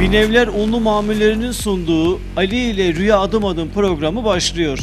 Binevler Unlu Mamullerinin sunduğu Ali ile Rüya Adım Adım programı başlıyor.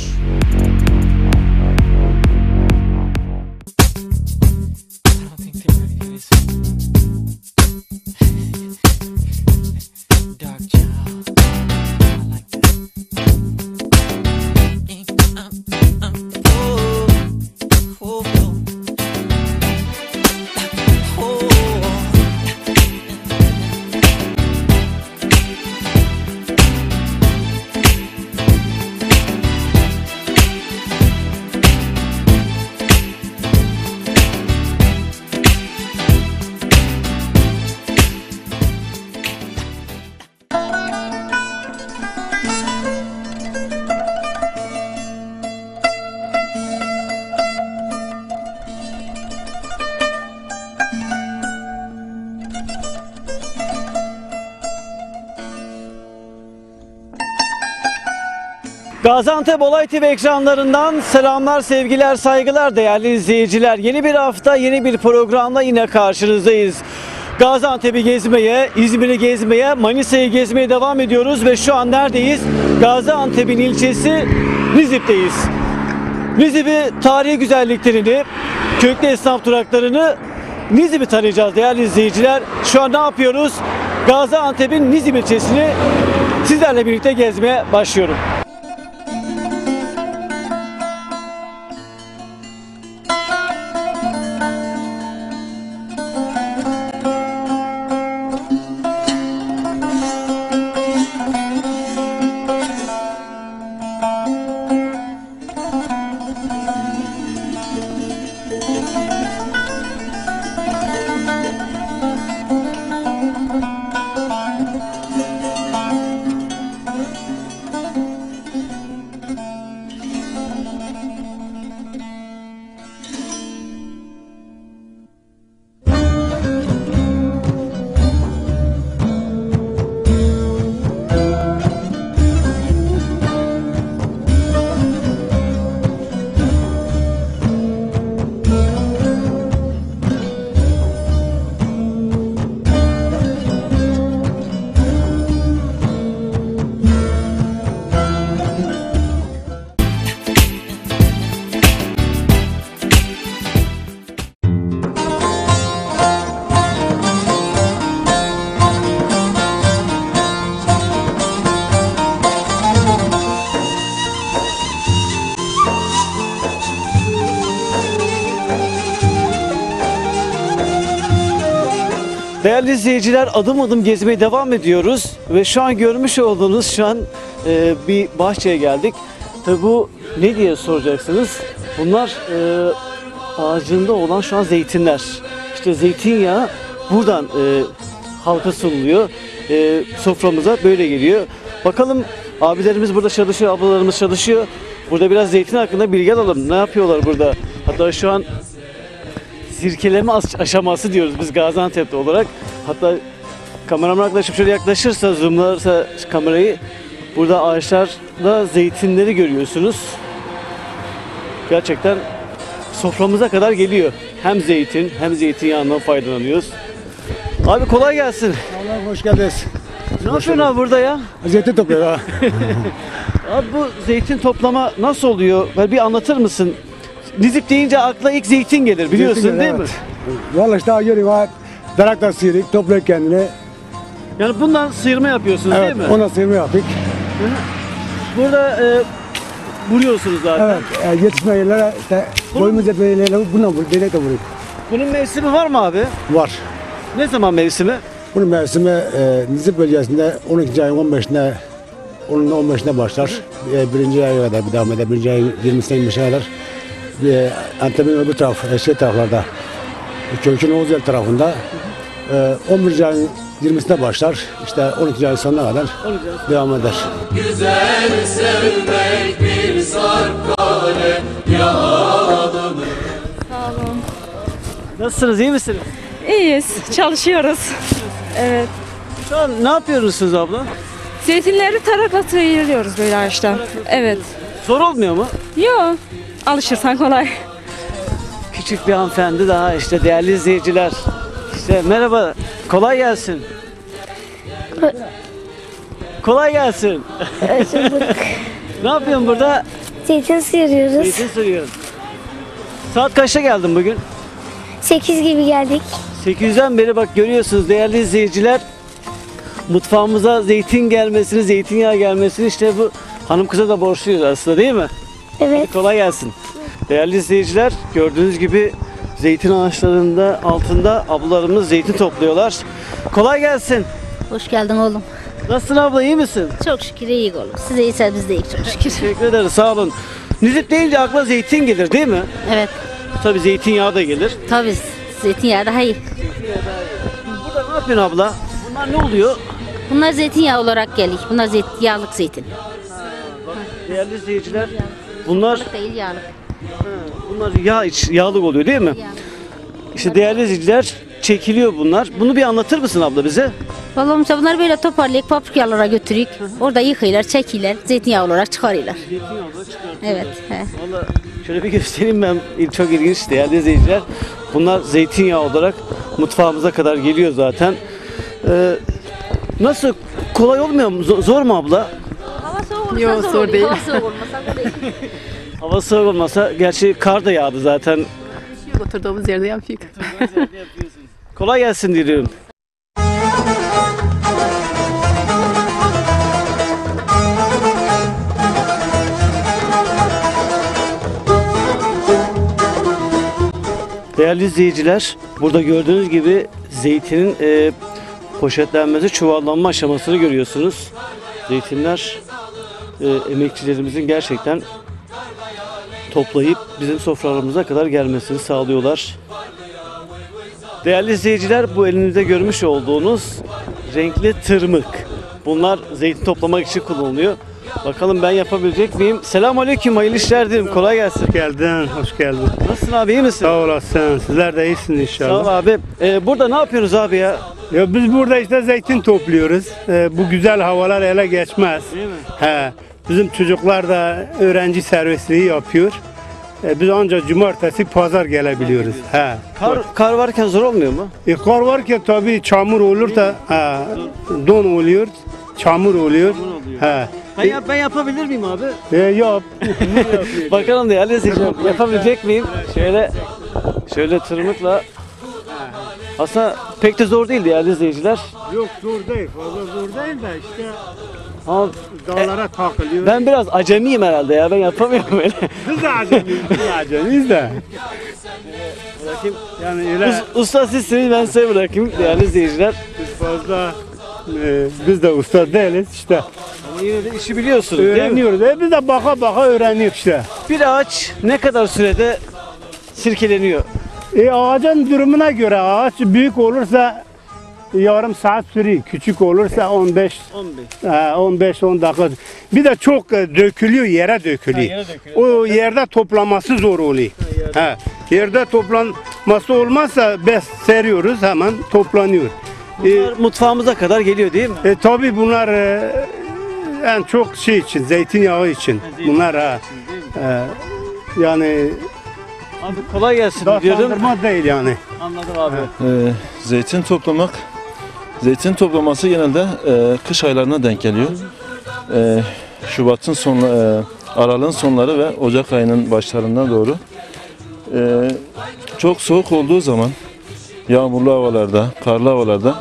Gaziantep Olay TV ekranlarından selamlar, sevgiler, saygılar değerli izleyiciler. Yeni bir hafta, yeni bir programla yine karşınızdayız. Gaziantep'i gezmeye, İzmir'i gezmeye, Manisa'yı gezmeye devam ediyoruz ve şu an neredeyiz? Gaziantep'in ilçesi Nizip'teyiz. Nizip'i tarihi güzelliklerini, köklü esnaf duraklarını Nizip'i tanıyacağız değerli izleyiciler. Şu an ne yapıyoruz? Gaziantep'in Nizip ilçesini sizlerle birlikte gezmeye başlıyorum. Değerli izleyiciler adım adım gezmeye devam ediyoruz ve şu an görmüş olduğunuz şu an e, bir bahçeye geldik. Tabi bu ne diye soracaksınız? Bunlar e, ağacında olan şu an zeytinler. İşte zeytinyağı buradan e, halka sunuluyor. E, soframıza böyle geliyor. Bakalım abilerimiz burada çalışıyor, ablalarımız çalışıyor. Burada biraz zeytin hakkında bilgi alalım. Ne yapıyorlar burada? Hatta şu an sirkeleme aş- aşaması diyoruz biz Gaziantep'te olarak. Hatta kameraman arkadaşım şöyle yaklaşırsa, zoomlarsa kamerayı burada ağaçlarda zeytinleri görüyorsunuz. Gerçekten soframıza kadar geliyor. Hem zeytin hem zeytinyağından faydalanıyoruz. Abi kolay gelsin. Allah hoş geldiniz. Ne yapıyorsun abi burada ya? Zeytin topluyor ha. Abi bu zeytin toplama nasıl oluyor? Bir anlatır mısın? Nizip deyince akla ilk zeytin gelir biliyorsun Zeytin değil evet. mi? Valla işte yürüyün ha. Daraktan sıyırık, topluyor kendini. Yani bundan sıyırma yapıyorsunuz Evet, değil mi? ona sıyırma yaptık. Burada e, vuruyorsunuz zaten. Evet, e, yetişme yerlere, işte boyumuz yetme yerlere bununla vur, de vuruyor. Bunun mevsimi var mı abi? Var. Ne zaman mevsimi? Bunun mevsimi e, Nizip bölgesinde 12. ayın 15'inde, onun 15'inde başlar. E, birinci aya kadar bir devam eder. Birinci ayın 20'sine 25'e kadar. E, Antep'in öbür taraf, şey taraflarda, Kökün Oğuzeli tarafında. E, 11. ayın 20'sinde başlar. İşte 12. ayın sonuna kadar devam eder. Güzel sevmek bir sarp kale yağladı Nasılsınız iyi misiniz? İyiyiz, çalışıyoruz. Evet. Şu an ne yapıyorsunuz abla? Zeytinleri tarakla sıyırıyoruz böyle ağaçtan. Evet. Zor olmuyor mu? Yo, alışırsan kolay. Küçük bir hanımefendi daha işte değerli izleyiciler. İşte merhaba kolay gelsin. Kolay gelsin. ne yapıyorsun burada? Zeytin sıyırıyoruz. Zeytin sürüyorum. Saat kaçta geldin bugün? 8 gibi geldik. 800'den beri bak görüyorsunuz değerli izleyiciler. Mutfağımıza zeytin gelmesini, zeytinyağı gelmesini işte bu hanım kıza da borçluyuz aslında değil mi? Evet. Kolay gelsin. Değerli izleyiciler gördüğünüz gibi zeytin ağaçlarında altında ablalarımız zeytin topluyorlar. Kolay gelsin. Hoş geldin oğlum. Nasılsın abla iyi misin? Çok şükür iyi oğlum. Siz de iyisiniz biz de iyiyiz çok şükür. Teşekkür ederiz sağ olun. Nizip deyince akla zeytin gelir değil mi? evet. Tabii zeytinyağı da gelir. Tabii zeytinyağı daha iyi. Burada ne yapıyorsun abla? Bunlar ne oluyor? Bunlar zeytinyağı olarak geliyor. Bunlar zeyt, yağlık zeytin. Değerli izleyiciler bunlar Yağlık değil yağlık. bunlar yağ iç, yağlık oluyor değil mi? İşte değerli izleyiciler çekiliyor bunlar. Bunu bir anlatır mısın abla bize? Vallahi mesela bunları böyle toparlayıp fabrikalara götürük. Orada yıkıyorlar, çekiyorlar. Zeytinyağı olarak çıkarıyorlar. Evet. He. Valla şöyle bir göstereyim ben. Çok ilginç değerli izleyiciler. Bunlar zeytinyağı olarak mutfağımıza kadar geliyor zaten. Ee, nasıl? Kolay olmuyor mu? Zor mu abla? Olursa Yok, zor, zor değil. Hava soğuk olmasa da değil. Hava soğuk olmasa, gerçi kar da yağdı zaten. Oturduğumuz yerde yapıyık. Kolay gelsin diliyorum. Değerli izleyiciler, burada gördüğünüz gibi zeytinin e, poşetlenmesi, çuvallanma aşamasını görüyorsunuz. Zeytinler e, emekçilerimizin gerçekten toplayıp bizim sofralarımıza kadar gelmesini sağlıyorlar. Değerli izleyiciler bu elinizde görmüş olduğunuz renkli tırmık. Bunlar zeytin toplamak için kullanılıyor. Bakalım ben yapabilecek miyim? Selamun Aleyküm, hayırlı işler dilerim. Kolay gelsin. Hoş geldin, hoş geldin. Nasılsın abi, iyi misin? Sağ olasın. Sizler de iyisiniz Sağ ol inşallah. abi. Ee, burada ne yapıyorsunuz abi ya? Ya biz burada işte zeytin topluyoruz. Ee, bu güzel havalar ele geçmez. Değil mi? He. Bizim çocuklar da öğrenci servisliği yapıyor. Ee, biz ancak cumartesi pazar gelebiliyoruz. He. Kar, kar varken zor olmuyor mu? E, kar var ki tabii çamur olur da he, don oluyor, çamur oluyor. He. Ben, yap- ben yapabilir miyim abi? E, yap. Bakalım değerli izleyiciler yapabilecek miyim? Şöyle şöyle tırmıkla aslında pek de zor değil değerli izleyiciler. Yok zor değil, fazla zor değil de işte Ama dağlara takılıyor. ben biraz acemiyim herhalde ya ben yapamıyorum öyle. Biz de acemiyiz, biz de acemiyiz de. Bırakayım. Yani öyle Us- usta sizsiniz ben size bırakayım değerli izleyiciler. biz fazla e, biz de usta değiliz işte. Ama yine de işi biliyorsunuz değil mi? Öğreniyoruz. E, biz de baka baka öğreniyoruz işte. Bir ağaç ne kadar sürede sirkeleniyor? E, ağacın durumuna göre ağaç büyük olursa yarım saat sürüyor. Küçük olursa 15 15. 15-10 dakika. Bir de çok e, dökülüyor, yere dökülüyor. Ha, yere dökülüyor. O yerde toplaması zor oluyor. Ha, yerde toplanması olmazsa bes seriyoruz hemen toplanıyor. Bunlar mutfağımıza kadar geliyor değil mi? E tabi bunlar e, en çok şey için, zeytinyağı için. Bunlar ha. e, yani Abi kolay gelsin diyorum. tatlandırma değil yani. Anladım abi. Ee, zeytin toplamak, zeytin toplaması genelde e, kış aylarına denk geliyor. E, Şubat'ın son, e, Aralık'ın sonları ve Ocak ayının başlarına doğru. E, çok soğuk olduğu zaman, yağmurlu havalarda, karlı havalarda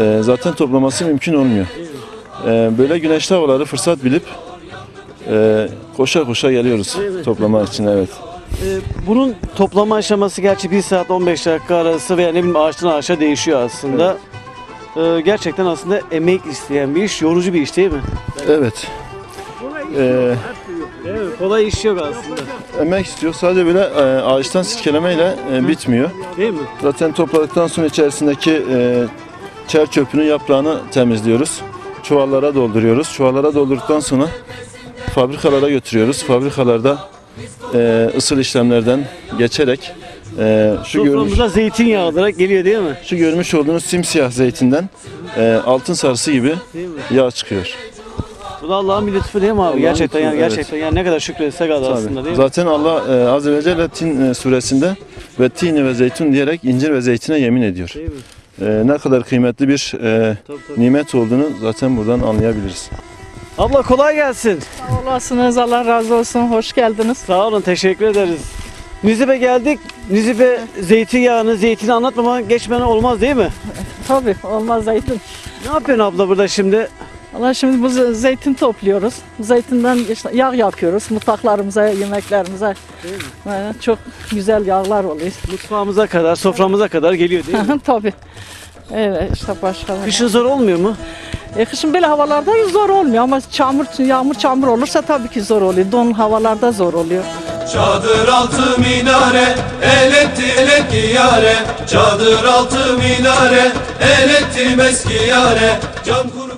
e, zaten toplaması mümkün olmuyor. E, böyle güneşli havaları fırsat bilip e, koşa koşa geliyoruz toplamak için evet. Ee, bunun toplama aşaması gerçi 1 saat 15 dakika arası veya ne bileyim ağaçtan ağaça değişiyor aslında. Ee, gerçekten aslında emek isteyen bir iş, yorucu bir iş değil mi? Evet. E, Evet, kolay iş yok aslında. Emek istiyor. Sadece böyle e, ağaçtan silkelemeyle e, bitmiyor. Değil mi? Zaten topladıktan sonra içerisindeki e, çer çöpünü, yaprağını temizliyoruz. Çuvallara dolduruyoruz. Çuvallara doldurduktan sonra fabrikalara götürüyoruz. Fabrikalarda e, ısıl işlemlerden geçerek e, şu görmüş Soframıza zeytinyağı olarak geliyor değil mi? şu görmüş olduğunuz simsiyah zeytinden e, altın sarısı gibi Değil mi? yağ çıkıyor. Bu da Allah'ın bir lütfu değil mi abi? Gerçekten yani lütfu, evet. gerçekten yani ne kadar şükretsek Tabii. aslında değil mi? Zaten Allah e, Azze ve Celle Tin e, suresinde ve tini ve zeytun diyerek incir ve zeytine yemin ediyor. Değil mi? e, ne kadar kıymetli bir e, Tabii, tabii. nimet olduğunu zaten buradan anlayabiliriz. Abla kolay gelsin. Olasınız Allah razı olsun. Hoş geldiniz. Sağ olun teşekkür ederiz. Nizip'e geldik. Nizip'e zeytinyağını, zeytini anlatmadan geçmeden olmaz değil mi? Tabii olmaz zeytin. Ne yapıyorsun abla burada şimdi? Allah şimdi bu ze- zeytin topluyoruz. Zeytinden işte yağ yapıyoruz mutfaklarımıza, yemeklerimize. Ee, Çok güzel yağlar oluyor. Mutfağımıza kadar, soframıza kadar geliyor değil mi? Tabii. Evet işte başka. Kışın zor olmuyor mu? E, kışın böyle havalarda zor olmuyor ama çamur, yağmur çamur olursa tabii ki zor oluyor. Don havalarda zor oluyor. Çadır altı minare el ettim eski yare Çadır altı minare el ettim eski yare Can kurban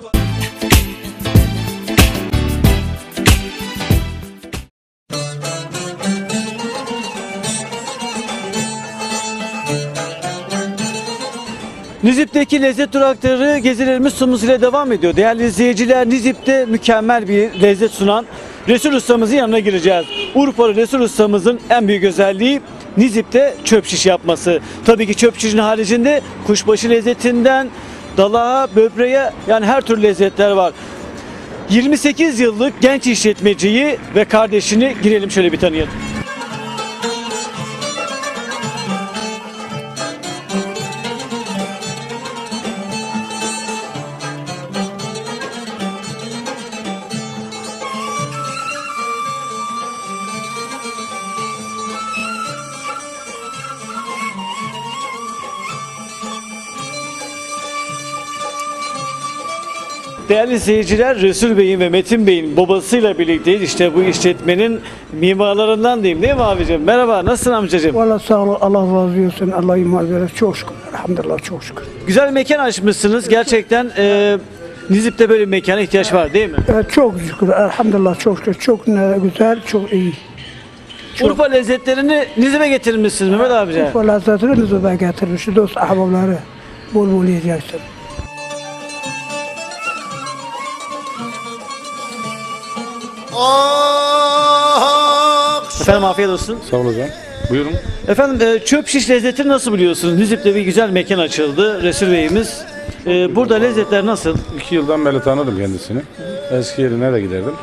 Nizip'teki lezzet durakları gezilerimiz sunumuz ile devam ediyor. Değerli izleyiciler Nizip'te mükemmel bir lezzet sunan Resul Ustamızın yanına gireceğiz. Urfalı Resul Ustamızın en büyük özelliği Nizip'te çöp şiş yapması. Tabii ki çöp şişin haricinde kuşbaşı lezzetinden dalağa, böbreğe yani her türlü lezzetler var. 28 yıllık genç işletmeciyi ve kardeşini girelim şöyle bir tanıyalım. Değerli seyirciler, Resul Bey'in ve Metin Bey'in babasıyla birlikteyiz. İşte bu işletmenin mimarlarından diyeyim değil mi abicim? Merhaba, nasılsın amcacığım? Valla sağ ol, Allah razı olsun, Allah iman verir. Çok şükür, elhamdülillah çok şükür. Güzel bir mekan açmışsınız. Gerçekten e, Nizip'te böyle bir mekana ihtiyaç var değil mi? Evet, çok şükür, elhamdülillah çok şükür. Çok güzel, çok iyi. Urfa lezzetlerini Nizip'e getirmişsiniz Mehmet abici. Urfa lezzetini nüzube getirmiş, dost ahbapları bol bol yiyeceksin. Efendim afiyet olsun. Sağ olun hocam. Buyurun. Efendim e, çöp şiş lezzetini nasıl biliyorsunuz? Nizip'te bir güzel mekan açıldı. Resul Bey'imiz. E, burada lezzetler nasıl? İki yıldan beri tanırım kendisini. Eski yerine de giderdim.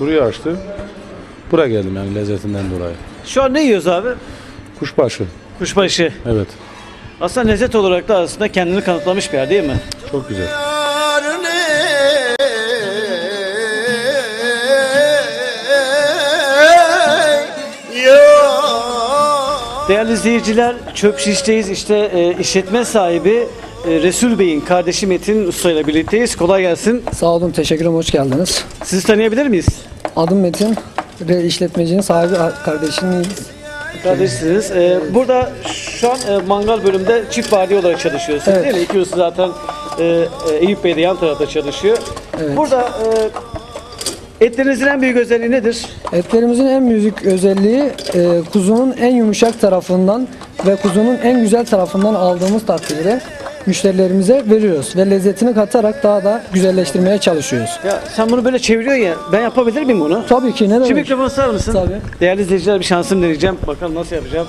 Burayı açtı. Buraya geldim yani lezzetinden dolayı. Şu an ne yiyoruz abi? Kuşbaşı. Kuşbaşı. Evet. Aslında lezzet olarak da aslında kendini kanıtlamış bir yer değil mi? Çok güzel. Değerli izleyiciler, çöp şişteyiz. İşte e, işletme sahibi e, Resul Bey'in kardeşi Metin Usta ile birlikteyiz. Kolay gelsin. Sağ olun, teşekkür ederim, hoş geldiniz. Sizi tanıyabilir miyiz? Adım Metin, ve işletmecinin sahibi kardeşiniz. Kardeşsiniz. E, burada şu an e, mangal bölümünde çift vardiya olarak çalışıyorsunuz Evet. değil mi? İki usta zaten e, e, Eyüp Bey de yan tarafta çalışıyor. Evet. Burada e, etlerinizin en büyük özelliği nedir? Etlerimizin en büyük özelliği e, kuzunun en yumuşak tarafından ve kuzunun en güzel tarafından aldığımız takdirde müşterilerimize veriyoruz ve lezzetini katarak daha da güzelleştirmeye çalışıyoruz. Ya sen bunu böyle çeviriyorsun ya. Ben yapabilir miyim bunu? Tabii ki ne demek? mikrofonu sağır mısın? Tabii. Değerli izleyiciler bir şansım deneyeceğim. Bakalım nasıl yapacağım.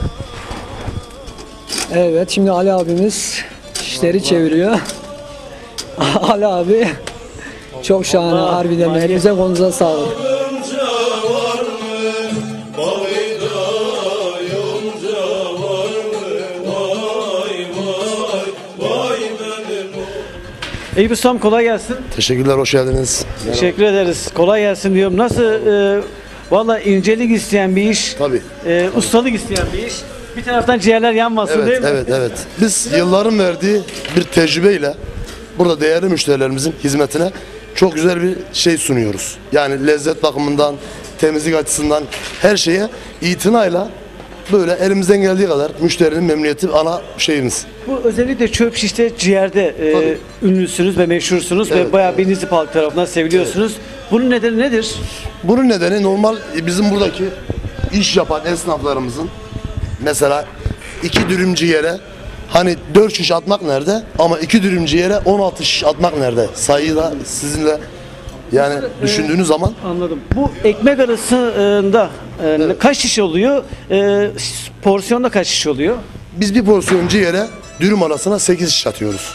Evet, şimdi Ali abimiz şişleri çeviriyor. Ali abi çok şahane harbiden elinize kolunuza sağlık. Eyüp Ustam kolay gelsin. Teşekkürler, hoş geldiniz. Teşekkür ederiz. Kolay gelsin diyorum. Nasıl? E, Valla incelik isteyen bir iş. Tabii. e, ustalık isteyen bir iş. Bir taraftan ciğerler yanmasın değil Evet, mi? evet, evet. Biz yılların verdiği bir tecrübeyle burada değerli müşterilerimizin hizmetine çok güzel bir şey sunuyoruz. Yani lezzet bakımından, temizlik açısından her şeye itinayla böyle elimizden geldiği kadar müşterinin memnuniyeti ana şeyimiz. Bu özellikle çöp şişte ciğerde e, ünlüsünüz ve meşhursunuz ve Evet, bayağı bir Nizip halk tarafından seviliyorsunuz. Bunun nedeni nedir? Bunun nedeni normal bizim buradaki iş yapan esnaflarımızın mesela iki dürümcü yere hani 4 şiş atmak nerede ama iki dürümcü yere 16 şiş atmak nerede? Sayıyı da sizinle yani düşündüğünüz zaman Anladım. Bu ekmek arasında e, kaç şiş oluyor? E, porsiyonda kaç şiş oluyor? biz bir porsiyon ciğere dürüm arasına 8 şiş atıyoruz.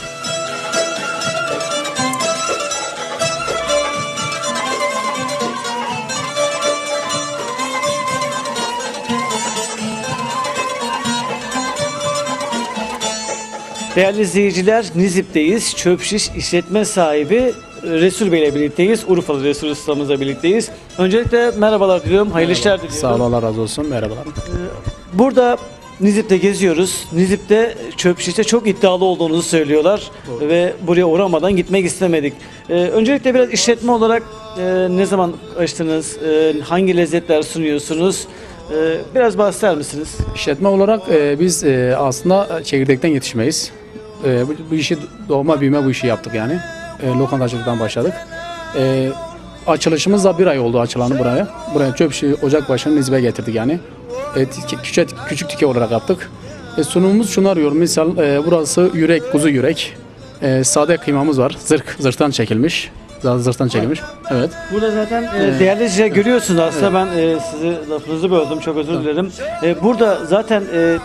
Değerli izleyiciler, Nizip'teyiz. Çöp şiş işletme sahibi e, Resul Bey ile birlikteyiz. Urfalı Resul ustamızla birlikteyiz. Öncelikle merhabalar diliyorum. Hayırlı işler diliyorum. Sağ ol Allah razı olsun. Merhabalar. Burada Nizip'te geziyoruz. Nizip'te çöp şişte çok iddialı olduğunuzu söylüyorlar. Ve buraya uğramadan gitmek istemedik. Ee, öncelikle biraz işletme olarak e, ne zaman açtınız? E, hangi lezzetler sunuyorsunuz? E, biraz bahseder misiniz? İşletme olarak e, biz e, aslında çekirdekten yetişmeyiz. E, bu, bu işi doğma büyüme bu işi yaptık yani. E, lokantacılıktan başladık. E, açılışımız da bir ay oldu açılanı buraya. Buraya çöp şişi ocak başını Nizip'e getirdik yani. E, küçük, küçük tike olarak yaptık. E, sunumumuz şunu arıyor. Misal e, burası yürek, kuzu yürek. E, sade kıymamız var. Zırh, zırhtan çekilmiş. Zırhtan çekilmiş. Evet. Burada zaten e, Evet. değerli izleyiciler görüyorsunuz aslında ben e, sizi lafınızı böldüm çok özür dilerim. E, burada zaten e,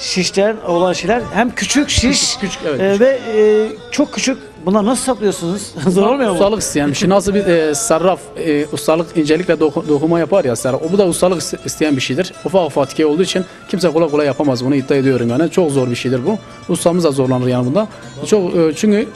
şişler olan şeyler hem küçük şiş evet, e, ve e, çok küçük. Bunlar nasıl saklıyorsunuz? Zor olmuyor mu? Ustalık isteyen bir şey. Nasıl bir e, sarraf, e, ustalık incelikle doku- dokuma yapar ya sarraf. O bu da ustalık iste- isteyen bir şeydir. Ufak ufak tike olduğu için kimse kolay kolay yapamaz. Bunu iddia ediyorum yani. Çok zor bir şeydir bu. Ustamız da zorlanır yani bunda. Çok e, çünkü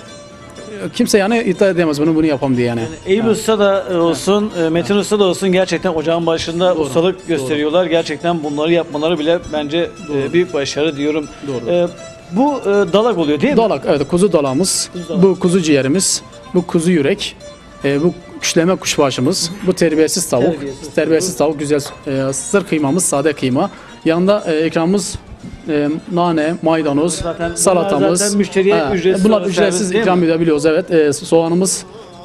kimse yani iddia edemez bunu bunu yapam diye yani. Eyüp Usta da e, olsun, e, Metin Usta da olsun gerçekten ocağın başında ustalık gösteriyorlar. Gerçekten bunları yapmaları bile bence e, büyük başarı diyorum. Doğru. E, bu e, dalak oluyor değil mi? Dalak evet kuzu dalağımız. dalak. Bu kuzu ciğerimiz. Bu kuzu yürek. e, bu küşleme kuşbaşımız. Bu terbiyesiz tavuk. Terbiyesiz. Terbiyesiz, tavuk güzel. E, sır kıymamız sade kıyma. Yanında e, ikramımız e, nane, maydanoz, Zaten salatamız. zaten müşteriye ücretsiz Bunlar ücretsiz servis ikram edebiliyoruz evet. E, soğanımız,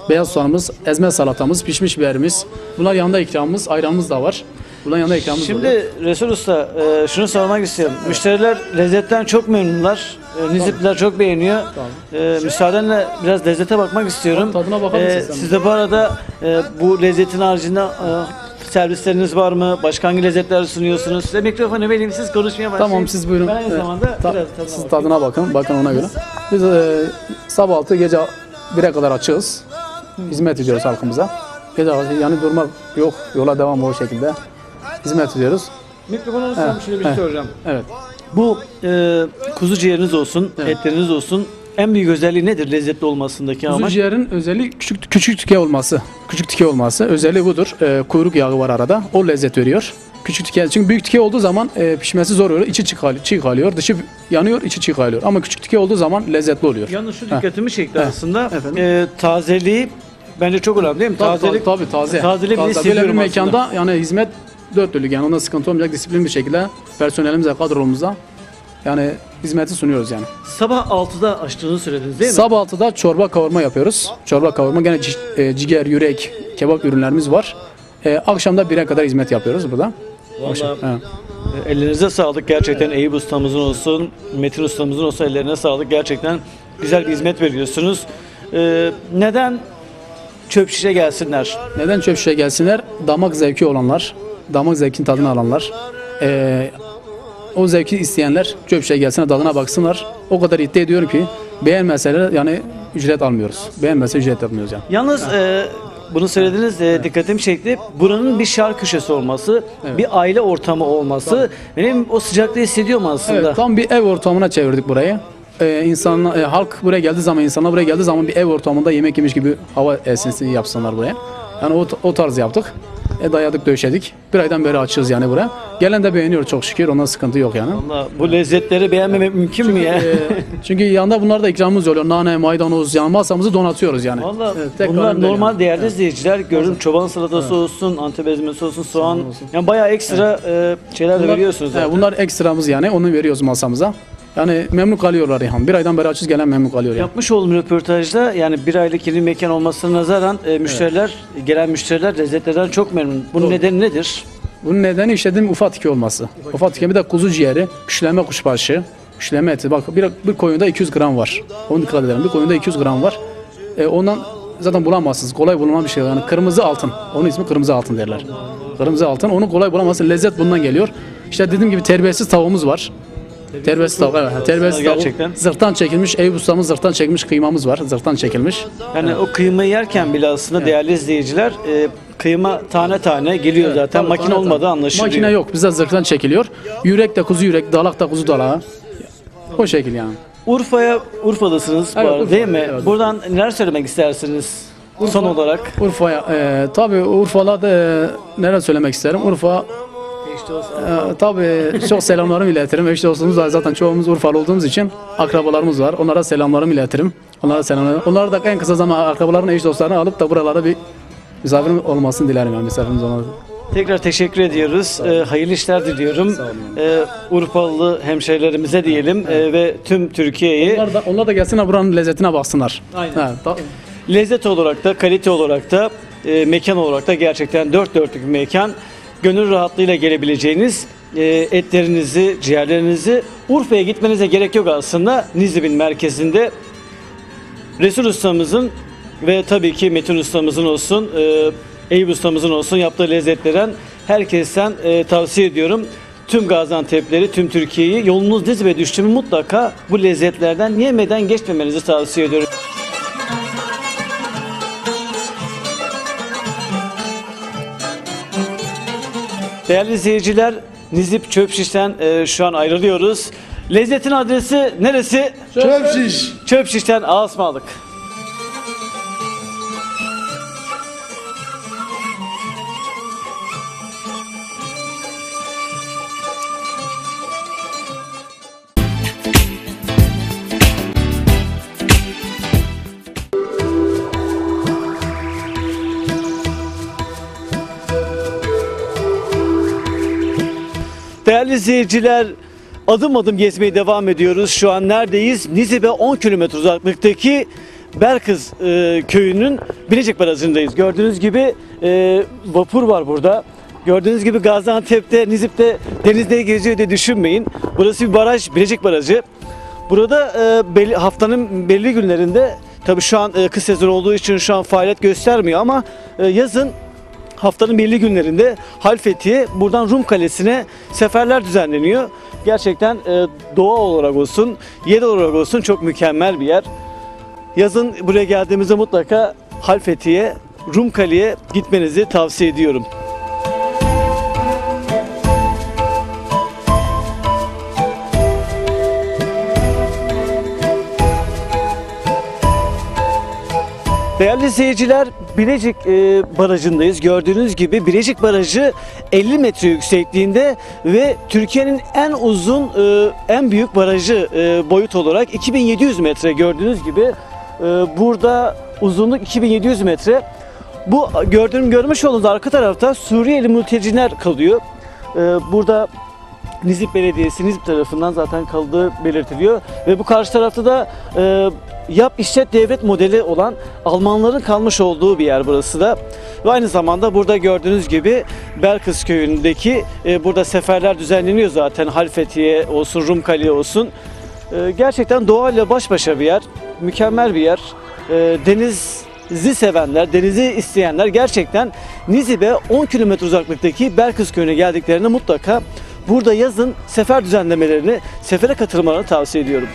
beyaz soğanımız, ezme salatamız, pişmiş biberimiz. Bunlar yanında ikramımız, ayranımız da var. Bunlar yanında ikramımız oluyor. Şimdi Resul Usta e, şunu sormak istiyorum. Müşteriler lezzetten çok memnunlar. E, Nizipliler çok beğeniyor. E, müsaadenle biraz lezzete bakmak istiyorum. Tadına bakar E, sen? siz de bu arada e, bu lezzetin haricinde e, servisleriniz var mı? Başka hangi lezzetler sunuyorsunuz? Size mikrofonu vereyim siz konuşmaya başlayın. Tamam siz buyurun. Ben aynı zamanda Ta- biraz tadına siz bakayım. tadına bakın. Bakın ona göre. Biz e, sabah 6 gece 1'e kadar açığız. Hizmet ediyoruz halkımıza. Gece yani durmak yok. Yola devam o şekilde. Hizmet ediyoruz. Mikrofonu alırsam Evet, şöyle bir şey evet, soracağım. Evet. Bu e, kuzu ciğeriniz olsun, etleriniz olsun. En büyük özelliği nedir lezzetli olmasındaki Kuzu amaç? ciğerin özelliği küçük küçük tike olması. Küçük tike olması. Özelliği budur. E, kuyruk yağı var arada. O lezzet veriyor. Küçük tike çünkü büyük tike olduğu zaman e, pişmesi zor oluyor. İçi çiğ kalıyor, çiğ kalıyor. Dışı yanıyor, içi çiğ kalıyor. Ama küçük tike olduğu zaman lezzetli oluyor. Yalnız şu dikkatimi çekti Heh. aslında. Efendim? E, tazeliği bence çok önemli değil mi? Tabii, Tazelik, tabii, tabii taze. Tazeliği bile Taze. Böyle bir hissediyorum mekanda yani hizmet dört dörtlük yani onda sıkıntı olmayacak disiplin bir şekilde personelimize, kadromumuza yani hizmeti sunuyoruz yani. Sabah 6'da açtığını söylediniz değil mi? Sabah 6'da çorba kavurma yapıyoruz. Çorba kavurma gene ci- e, ciğer, yürek, kebap ürünlerimiz var. E, akşamda 1'e kadar hizmet yapıyoruz burada. Vallahi he. e, ellerinize sağlık gerçekten Eyüp ustamızın olsun, Metin ustamızın olsun ellerine sağlık. Gerçekten güzel bir hizmet veriyorsunuz. E, neden çöp şişe gelsinler? Neden çöp şişe gelsinler? Damak zevki olanlar, damak zevkin tadını alanlar. e, o zevki isteyenler çöp şişe gelsinler, tadına baksınlar. O kadar iddia ediyorum ki beğenmeseler yani ücret almıyoruz. Beğenmezse ücret yapmıyoruz yani. Yalnız e, bunu söylediğiniz e, dikkatimi çekti. Buranın bir şark köşesi olması, bir aile ortamı olması benim o sıcaklığı hissediyorum aslında. Evet, tam bir ev ortamına çevirdik burayı. Ee, insanlar, e, halk buraya geldiği zaman, insanlar buraya geldiği zaman bir ev ortamında yemek yemiş gibi hava esinsi yapsınlar buraya. Yani o, o tarz yaptık. E, dayadık, döşedik. Bir aydan beri açığız yani buraya. Gelen de beğeniyor çok şükür. Ondan sıkıntı yok yani. Vallahi bu lezzetleri beğenmemek mümkün mü ya? Ee, çünkü yanında bunlar da ikramımız oluyor. Nane, maydanoz, yani masamızı donatıyoruz yani. Valla Evet, bunlar normal yani. değerli izleyiciler gördüm çoban salatası olsun, antep ezmesi olsun, soğan. Yani bayağı ekstra e, şeyler de veriyorsunuz He, zaten. bunlar ekstramız yani. Onu veriyoruz masamıza. Yani memnun kalıyorlar İlhan. Bir aydan beri açız gelen memnun kalıyor yani. Yapmış olduğum röportajda yani bir aylık yeni mekan olmasına nazaran e, müşteriler, gelen müşteriler lezzetlerden çok memnun. Bunun Doğru. nedeni nedir? Bunun nedeni işte dedim ufak tiki olması. Ufak tiki bir de kuzu ciğeri, küşleme kuşbaşı, küşleme eti. Bak bir, bir koyunda 200 gram var. Onu dikkat edelim. Bir koyunda 200 gram var. E, ondan zaten bulamazsınız. Kolay bulunan bir şey. Yani kırmızı altın. Onun ismi kırmızı altın derler. Kırmızı altın. Onu kolay bulamazsın. Lezzet bundan geliyor. İşte dediğim gibi terbiyesiz tavuğumuz var. Terbiyesiz tavuk evet. Terbiyesiz tavuk. Gerçekten. Zırhtan çekilmiş. Eyüp ustamız zırhtan çekmiş kıymamız var. Zırhtan çekilmiş. Yani o kıymayı yerken bile aslında değerli izleyiciler e, kıyma tane tane geliyor zaten. Tabii, Makine tane. anlaşılıyor. Makine yok. Bize zırhtan çekiliyor. Yürek de kuzu yürek, dalak da kuzu dalağı. O şekil yani. Urfa'ya Urfalısınız bu Evet, arada Urfa, değil mi? evet. Buradan neler söylemek istersiniz? Son olarak. Urfa'ya, e, tabii Urfa'da da e, neler söylemek isterim. Urfa e, tabii çok selamlarımı iletirim. Eş dostumuz var zaten çoğumuz Urfalı olduğumuz için akrabalarımız var. Onlara selamlarımı iletirim. Onlara selamlar. Onlar da en kısa zaman akrabalarını, eş dostlarını alıp da buralara bir misafirim olmasını dilerim yani misafirimiz olmasını. Tekrar teşekkür ediyoruz. Ee, hayırlı işler diliyorum. Ee, Urfalı hemşehrilerimize diyelim ee, ve tüm Türkiye'yi Onlar da, onlar da gelsinler buranın lezzetine baksınlar. Aynen. Ta- lezzet olarak da kalite olarak da e, mekan olarak da gerçekten dört dörtlük bir mekan. Gönül rahatlığıyla gelebileceğiniz e, etlerinizi, ciğerlerinizi Urfa'ya gitmenize gerek yok aslında. Nizip'in merkezinde Resul ustamızın ve tabii ki Metin ustamızın olsun, e, Eyüp ustamızın olsun yaptığı lezzetlerden herkesten e, tavsiye ediyorum. Tüm Gaziantep'leri, tüm Türkiye'yi yolunuz Nizip'e düştü mü mutlaka bu lezzetlerden yemeden geçmemenizi tavsiye ediyorum. Değerli izleyiciler, Nizip Çöpşiş'ten e, şu an ayrılıyoruz. Lezzetin adresi neresi? Çöpşiş. Çöpşiş'ten Ağasmalık. Değerli izleyiciler, adım adım gezmeye devam ediyoruz. Şu an neredeyiz? Nizip'e 10 kilometre uzaklıktaki Berkız e, köyünün Bilecik Barajı'ndayız. Gördüğünüz gibi e, vapur var burada. Gördüğünüz gibi Gaziantep'te, Nizip'te denizde geziyor diye düşünmeyin. Burası bir baraj, Bilecik Barajı. Burada e, belli, haftanın belli günlerinde, tabii şu an e, kış sezonu olduğu için şu an faaliyet göstermiyor ama e, yazın haftanın belli günlerinde Halfeti'ye buradan Rum Kalesi'ne seferler düzenleniyor. Gerçekten e, doğa olarak olsun, yer olarak olsun çok mükemmel bir yer. Yazın buraya geldiğimizde mutlaka Halfeti'ye, Rum Kale'ye gitmenizi tavsiye ediyorum. Değerli izleyiciler, Bilecik e, Barajı'ndayız. Gördüğünüz gibi Bilecik Barajı 50 metre yüksekliğinde ve Türkiye'nin en uzun, e, en büyük barajı e, boyut olarak 2700 metre gördüğünüz gibi. E, burada uzunluk 2700 metre. Bu gördüğüm görmüş olduğunuz arka tarafta Suriyeli mülteciler kalıyor. E, burada Nizip Belediyesi Nizip tarafından zaten kaldığı belirtiliyor ve bu karşı tarafta da e, yap işlet devlet modeli olan Almanların kalmış olduğu bir yer burası da. Ve aynı zamanda burada gördüğünüz gibi Belkıs köyündeki e, burada seferler düzenleniyor zaten Halfetiye olsun Rumkale olsun. E, gerçekten doğayla baş başa bir yer. Mükemmel bir yer. E, denizi sevenler, denizi isteyenler gerçekten Nizip'e 10 kilometre uzaklıktaki Belkıs köyüne geldiklerinde mutlaka burada yazın sefer düzenlemelerini, sefere katılmalarını tavsiye ediyorum.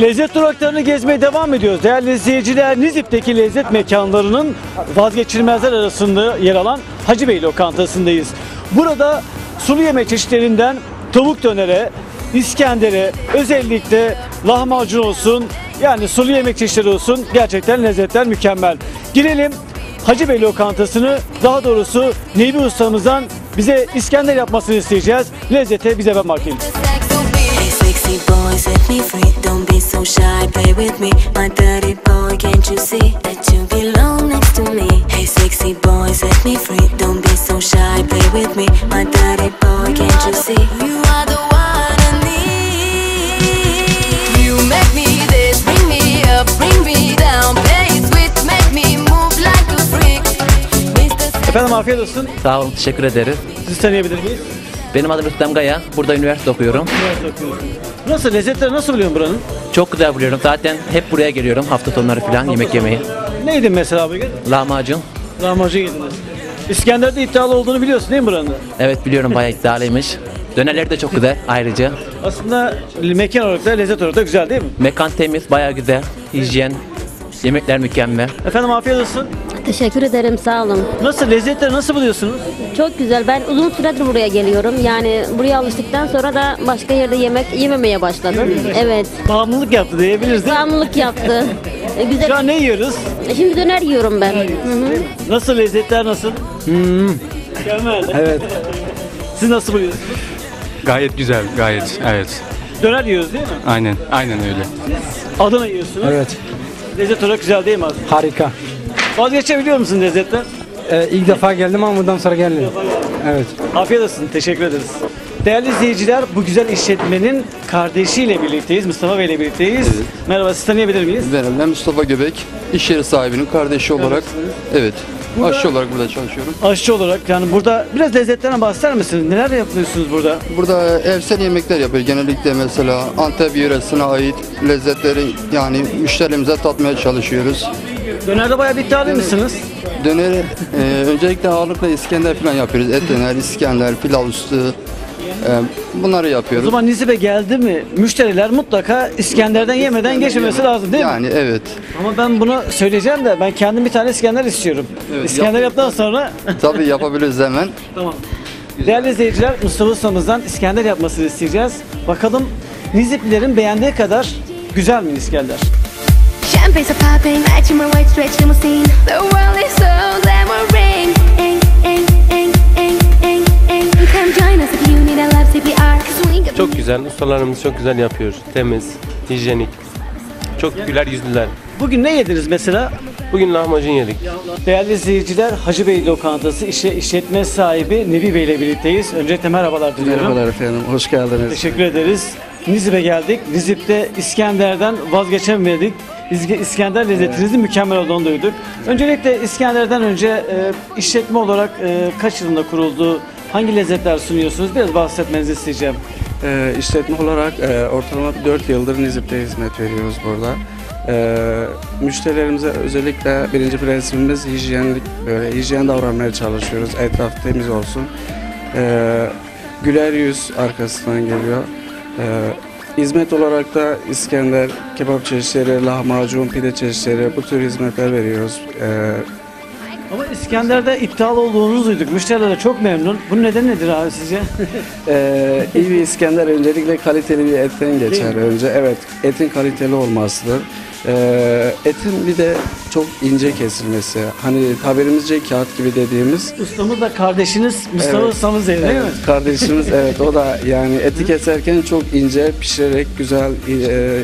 Lezzet duraklarını gezmeye devam ediyoruz. Değerli izleyiciler, Nizip'teki lezzet mekanlarının vazgeçilmezler arasında yer alan Hacı Bey lokantasındayız. Burada sulu yemek çeşitlerinden tavuk dönere, İskender'e, özellikle lahmacun olsun, yani sulu yemek çeşitleri olsun gerçekten lezzetler mükemmel. Girelim Hacı Bey lokantasını, daha doğrusu Nebi ustamızdan bize İskender yapmasını isteyeceğiz. Lezzete bize ben bakayım. Dirty boy, set me free Don't be so shy, play with me My dirty boy, can't you see That you belong next to me Hey sexy boy, set me free Don't be so shy, play with me My dirty boy, can't you see You are the one I need You make me this, bring me up, bring me down Play sweet, make me move like a freak Efendim afiyet olsun. Sağ olun, teşekkür ederiz. Sizi tanıyabilir miyiz? Benim adım Rüstem Gaya. Burada üniversite okuyorum. Üniversite okuyorsunuz. Nasıl? Lezzetleri nasıl buluyorsun buranın? Çok güzel buluyorum. Zaten hep buraya geliyorum hafta sonları falan yemek yemeye. Neydi mesela bugün? Lahmacun. Lahmacun yediniz. İskender'de iddialı olduğunu biliyorsun değil mi buranın? Evet biliyorum bayağı iddialıymış. Dönerleri de çok güzel ayrıca. Aslında mekan olarak da lezzet olarak da güzel değil mi? Mekan temiz, bayağı güzel. Hijyen. Yemekler mükemmel. Efendim afiyet olsun. Teşekkür ederim sağ olun. Nasıl? Lezzetleri nasıl buluyorsunuz? Çok güzel. Ben uzun süredir buraya geliyorum. Yani buraya alıştıktan sonra da başka yerde yemek yememeye başladım. Evet. Bağımlılık yaptı diyebiliriz değil mi? Bağımlılık yaptı. E, güzel. Şu an ne yiyoruz? E, Şimdi döner yiyorum ben. Hı hı. Nasıl lezzetler nasıl? Hmm. Mükemmel. Evet. Siz nasıl buluyorsunuz? Gayet güzel, gayet. Evet. Döner yiyoruz değil mi? Aynen, aynen öyle. Adana yiyorsunuz. Evet. Lezzet olarak güzel değil mi abi? Harika. Vazgeçebiliyor musun lezzetten? Ee, ilk defa geldim ama bundan sonra gelmiyorum. Evet. Afiyet olsun. Teşekkür ederiz. Değerli izleyiciler bu güzel işletmenin kardeşiyle birlikteyiz. Mustafa Bey ile birlikteyiz. Merhaba sizi tanıyabilir miyiz? Ben, ben Mustafa Göbek, iş yeri sahibinin kardeşi olarak, evet, Burada- aşçı olarak burada çalışıyorum. Aşçı olarak yani burada biraz lezzetlerden bahseder misiniz? Neler yapıyorsunuz burada? Burada evsel yemekler yapıyoruz. Genellikle mesela Antep yöresine ait lezzetleri yani müşterimize tatmaya çalışıyoruz. Dönerde bayağı bir iddialı mısınız? Döneri e, öncelikle ağırlıkla İskender falan yapıyoruz. Et döner, İskender, pilav üstü e, bunları O yapıyoruz. zaman Nizip'e geldi mi müşteriler mutlaka İskender'den yemeden geçmemesi lazım değil mi? Yani evet. Ama ben bunu söyleyeceğim de ben kendim bir tane İskender istiyorum. Evet, İskender yap- yaptıktan sonra Tabii yapabiliriz hemen. Tamam. Değerli izleyiciler Mustafa Ustamızdan İskender yapmasını isteyeceğiz. Bakalım Niziplilerin beğendiği kadar güzel mi İskender? Champagnes are popping, matching my white stretch limousine. The world is so glamoring. Ing, ing, ing, ing, ing, ing. Come join us if you need a love CPR. 'cause we got Çok güzel, ustalarımız çok güzel yapıyor. Temiz, hijyenik. Çok güler yüzlüler. Bugün ne yediniz mesela? Bugün lahmacun yedik. Değerli izleyiciler Hacı Bey Lokantası işe işletme sahibi Nebi Bey ile birlikteyiz. Öncelikle merhabalar diliyorum. Merhabalar efendim, hoş geldiniz. Teşekkür ederiz. Nizip'e geldik. Nizip'te İskender'den vazgeçemedik. İzge- İskender lezzetinizin mükemmel olduğunu duyduk. Öncelikle İskender'den önce e, işletme olarak e, kaç yılında kuruldu? Hangi lezzetler sunuyorsunuz? Biraz bahsetmenizi isteyeceğim. Ee, işletme olarak e, ortalama 4 yıldır Nizip'te hizmet veriyoruz burada. Ee, müşterilerimize özellikle birinci prensibimiz hijyenlik, böyle hijyen davranmaya çalışıyoruz. Etraf temiz olsun. Ee, güler yüz arkasından geliyor. Ee, hizmet olarak da İskender, kebap çeşitleri, lahmacun, pide çeşitleri bu tür hizmetler veriyoruz. Ee, Ama İskender'de iddialı olduğunuzu duyduk. Müşteriler de çok memnun. Bunun nedeni nedir abi sizce? Ee, iyi bir İskender öncelikle kaliteli bir etten geçer önce. Evet, etin kaliteli olmasıdır. Ee, etin bir de çok ince kesilmesi. Hani tabirimizce kağıt gibi dediğimiz. Ustamız da kardeşiniz Mustafa Evet. Ustamız değil, değil Evet, mi? Kardeşimiz evet o da yani eti keserken çok ince pişirerek güzel e,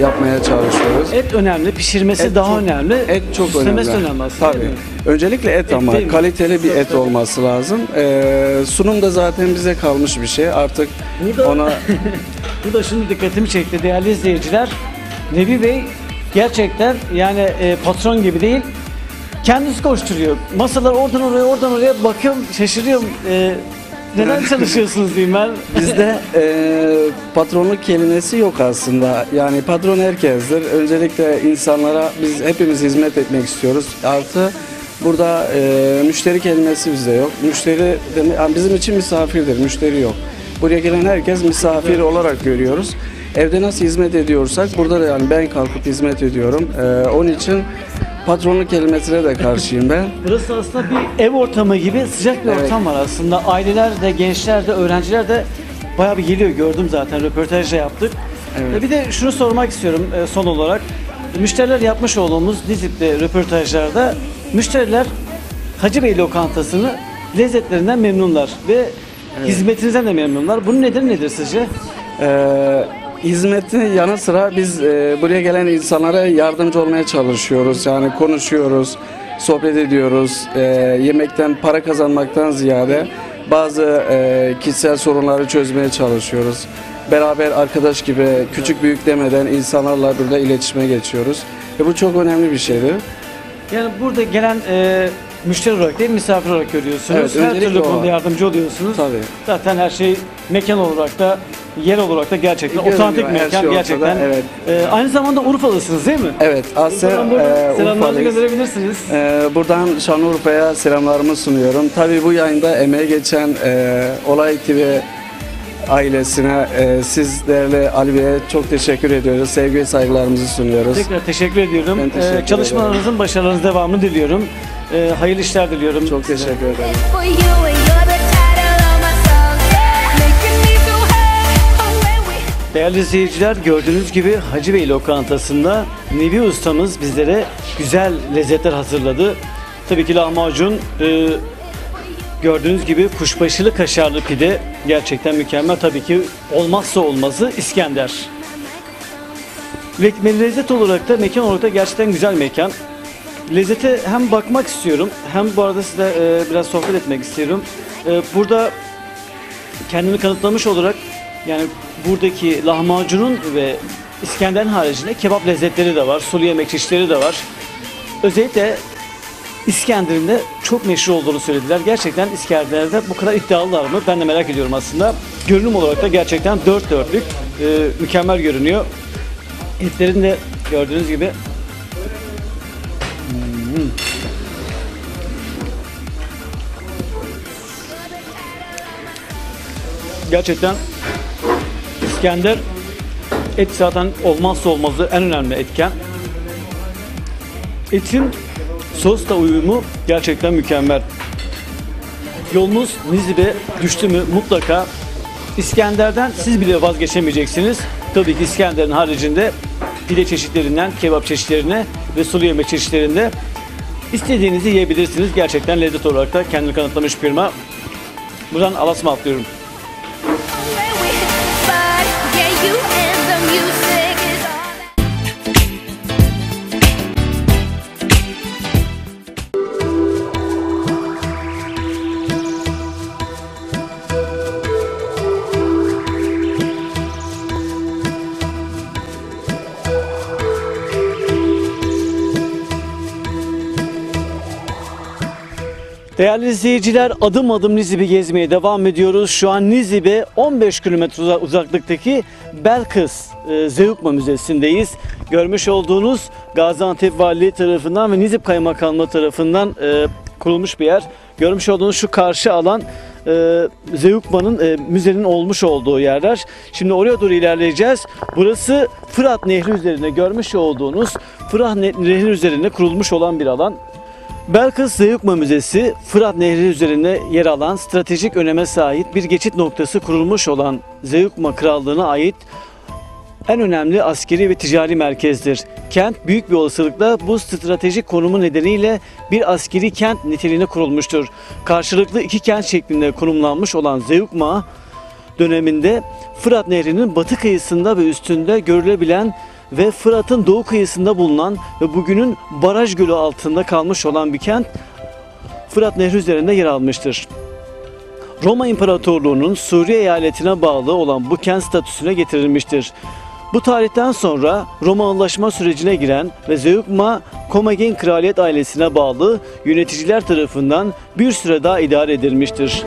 yapmaya çalışıyoruz. Et önemli, pişirmesi Et daha çok- önemli. Et çok süslemesi önemli. önemli aslında. Tabii. Öncelikle et, Et ama kaliteli bir et olması lazım. Ee, sunum da zaten bize kalmış bir şey. Artık ona Bu da şunu dikkatimi çekti değerli izleyiciler. Nebi Bey gerçekten yani e, patron gibi değil. Kendisi koşturuyor. Masalar oradan oraya oradan oraya bakıyorum şaşırıyorum. E, neden çalışıyorsunuz diyeyim ben. Bizde e, patronluk kelimesi yok aslında. Yani patron herkestir. Öncelikle insanlara biz hepimiz hizmet etmek istiyoruz. Artı burada e, müşteri kelimesi bizde yok. Müşteri yani bizim için misafirdir, müşteri yok. Buraya gelen herkes misafir olarak görüyoruz. Evde nasıl hizmet ediyorsak burada da yani ben kalkıp hizmet ediyorum. E, onun için patronluk kelimesine de karşıyım ben. Burası aslında bir ev ortamı gibi sıcak bir Evet. ortam var aslında. Aileler de, gençler de, öğrenciler de bayağı bir geliyor gördüm zaten röportaj da yaptık. Evet. Ve bir de şunu sormak istiyorum e, son olarak. Müşteriler yapmış olduğumuz Nizip'te röportajlarda müşteriler Hacı Bey lokantasını lezzetlerinden memnunlar ve hizmetinizden de memnunlar. Bunun nedeni nedir sizce? Ee, hizmetin yanı sıra biz e, buraya gelen insanlara yardımcı olmaya çalışıyoruz. Yani konuşuyoruz, sohbet ediyoruz. Ee, yemekten para kazanmaktan ziyade bazı e, kişisel sorunları çözmeye çalışıyoruz. Beraber arkadaş gibi küçük büyük demeden insanlarla burada iletişime geçiyoruz. Ve bu çok önemli bir şeydir. Yani burada gelen e, müşteri olarak değil misafir olarak görüyorsunuz. Evet, her öncelikle türlü o konuda var. yardımcı oluyorsunuz. Tabii. Zaten her şey mekan olarak da yer olarak da gerçekten Görünüyor, otantik her mekan şey ortada, gerçekten. evet. Ee, aynı zamanda Urfalısınız değil mi? Evet, Asya Buradan burada e, selamlarınızı Urfalıyız. gönderebilirsiniz. Ee, buradan Şanlıurfa'ya selamlarımı sunuyorum. Tabii bu yayında emeği geçen e, Olay TV ailesine, e, siz değerli Ali Bey'e çok teşekkür ediyoruz. Sevgi ve saygılarımızı sunuyoruz. Tekrar teşekkür ediyorum. Ben teşekkür Ee, çalışmalarınızın başarılarınızın devamını diliyorum. Ee, hayırlı işler diliyorum. Çok teşekkür ederim. Oh, Değerli izleyiciler gördüğünüz gibi Hacı Bey lokantasında Nevi ustamız bizlere güzel lezzetler hazırladı. Tabii ki lahmacun e, gördüğünüz gibi kuşbaşılı kaşarlı pide gerçekten mükemmel. Tabii ki olmazsa olmazı İskender. Ve ve lezzet olarak da mekan olarak da gerçekten güzel mekan. Lezzete hem bakmak istiyorum hem bu arada size e, biraz sohbet etmek istiyorum. E, burada kendimi kanıtlamış olarak yani buradaki lahmacunun ve İskender'in haricinde kebap lezzetleri de var, sulu yemek çeşitleri de var. Özellikle İskender'in de çok meşhur olduğunu söylediler. Gerçekten İskender'de bu kadar iddialılar mı? Ben de merak ediyorum aslında. Görünüm olarak da gerçekten dört dörtlük, e, mükemmel görünüyor. Etlerin de gördüğünüz gibi Hmm. Gerçekten İskender et zaten olmazsa olmazı en önemli etken. Etin sosla uyumu gerçekten mükemmel. Yolunuz Nizip'e düştü mü mutlaka İskender'den siz bile vazgeçemeyeceksiniz. Tabii ki İskender'in haricinde pide çeşitlerinden kebap çeşitlerine ve sulu yemek çeşitlerinde istediğinizi yiyebilirsiniz. Gerçekten lezzet olarak da kendini kanıtlamış firma. Buradan alasma atlıyorum. Değerli izleyiciler adım adım Nizip'i gezmeye devam ediyoruz. Şu an Nizip'e 15 kilometre uza- uzaklıktaki Belkıs e, Zeugma Müzesi'ndeyiz. Görmüş olduğunuz Gaziantep Valiliği tarafından ve Nizip Kaymakamlığı tarafından e, kurulmuş bir yer. Görmüş olduğunuz şu karşı alan e, Zeugma'nın e, müzenin olmuş olduğu yerler. Şimdi oraya doğru ilerleyeceğiz. Burası Fırat Nehri üzerinde görmüş olduğunuz Fırat Ne- Nehri üzerinde kurulmuş olan bir alan. Belkıs Zeugma Müzesi, Fırat Nehri üzerinde yer alan stratejik öneme sahip bir geçit noktası kurulmuş olan Zeugma Krallığı'na ait en önemli askeri ve ticari merkezdir. Kent büyük bir olasılıkla bu stratejik konumu nedeniyle bir askeri kent niteliğine kurulmuştur. Karşılıklı iki kent şeklinde konumlanmış olan Zeugma döneminde Fırat Nehri'nin batı kıyısında ve üstünde görülebilen ve Fırat'ın doğu kıyısında bulunan ve bugünün baraj gölü altında kalmış olan bir kent Fırat Nehri üzerinde yer almıştır. Roma İmparatorluğu'nun Suriye eyaletine bağlı olan bu kent statüsüne getirilmiştir. Bu tarihten sonra Romalılaşma sürecine giren ve Zeugma Komagen kraliyet ailesine bağlı yöneticiler tarafından bir süre daha idare edilmiştir.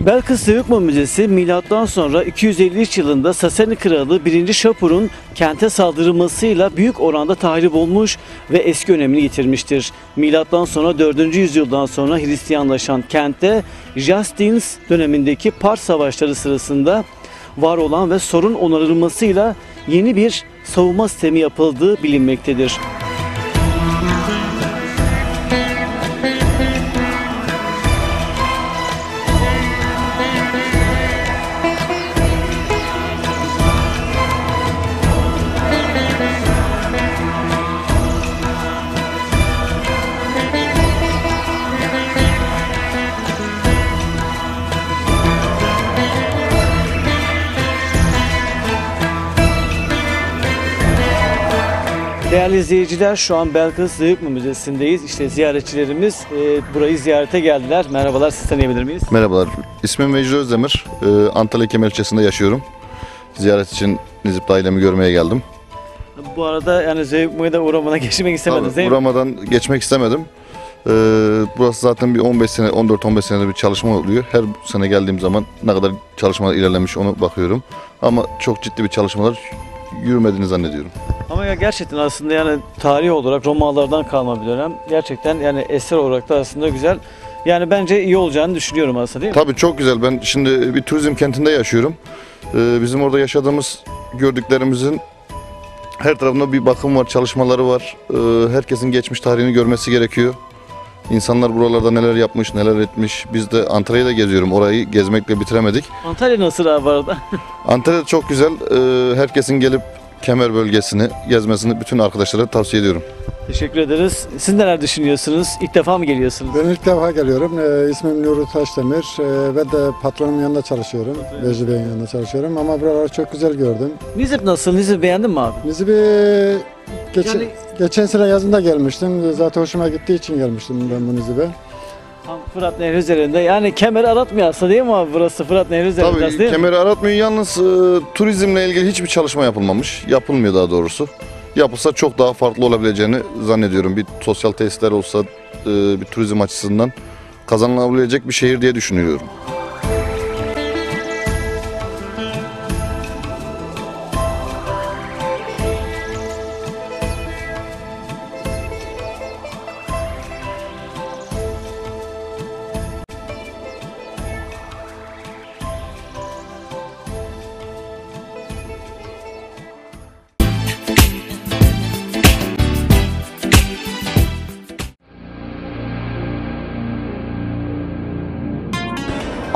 Belkıs Zeugma Müzesi milattan sonra 253 yılında Sasani Kralı 1. Şapur'un kente saldırılmasıyla büyük oranda tahrip olmuş ve eski önemini yitirmiştir. Milattan sonra 4. yüzyıldan sonra Hristiyanlaşan kentte Justins dönemindeki Pars savaşları sırasında var olan ve sorun onarılmasıyla yeni bir savunma sistemi yapıldığı bilinmektedir. Değerli izleyiciler şu an Belkıs Zeyuklu Müzesi'ndeyiz. İşte ziyaretçilerimiz e, burayı ziyarete geldiler. Merhabalar siz tanıyabilir miyiz? Merhabalar. İsmim Mecnun Özdemir. Ee, Antalya Kemer ilçesinde yaşıyorum. Ziyaret için Nizip ailemi görmeye geldim. Bu arada yani Zeyuklu'ya da uğramana geçmek istemediniz değil mi? Uğramadan geçmek istemedim. Ee, burası zaten bir 15 sene, 14-15 senede bir çalışma oluyor. Her sene geldiğim zaman ne kadar çalışmalar ilerlemiş onu bakıyorum. Ama çok ciddi bir çalışmalar yürümediğini zannediyorum. Ama ya gerçekten aslında yani tarih olarak Romalılardan kalma bir dönem. Gerçekten yani eser olarak da aslında güzel. Yani bence iyi olacağını düşünüyorum aslında değil mi? Tabii çok güzel. Ben şimdi bir turizm kentinde yaşıyorum. Ee, bizim orada yaşadığımız gördüklerimizin her tarafında bir bakım var, çalışmaları var. Ee, herkesin geçmiş tarihini görmesi gerekiyor. İnsanlar buralarda neler yapmış, neler etmiş. Biz de Antalya'yı da geziyorum. Orayı gezmekle bitiremedik. Antalya nasıl abi bu arada? Antalya çok güzel. Ee, herkesin gelip Kemer bölgesini gezmesini bütün arkadaşlara tavsiye ediyorum. Teşekkür ederiz. Siz neler düşünüyorsunuz? İlk defa mı geliyorsunuz? Ben ilk defa geliyorum. Ee, ismim Nuri Taşdemir. Ee, ben de patronun yanında çalışıyorum. Vecdi Bey'in yanında çalışıyorum ama buraları çok güzel gördüm. Nizip nasıl? Nizip beğendin mi abi? Nizip'i geçen, Yani- geçen sene yazında gelmiştim. Zaten hoşuma gittiği için gelmiştim ben bu Nizip'e. Tam Fırat Nehri üzerinde. Yani kemer aratmıyor aslında değil mi abi burası? Fırat Nehri üzerinde Tabii aslında değil mi? kemeri aratmıyor. Yalnız e, turizmle ilgili hiçbir çalışma yapılmamış. Yapılmıyor daha doğrusu. Yapılsa çok daha farklı olabileceğini zannediyorum. Bir sosyal tesisler olsa e, bir turizm açısından kazanılabilecek bir şehir diye düşünüyorum.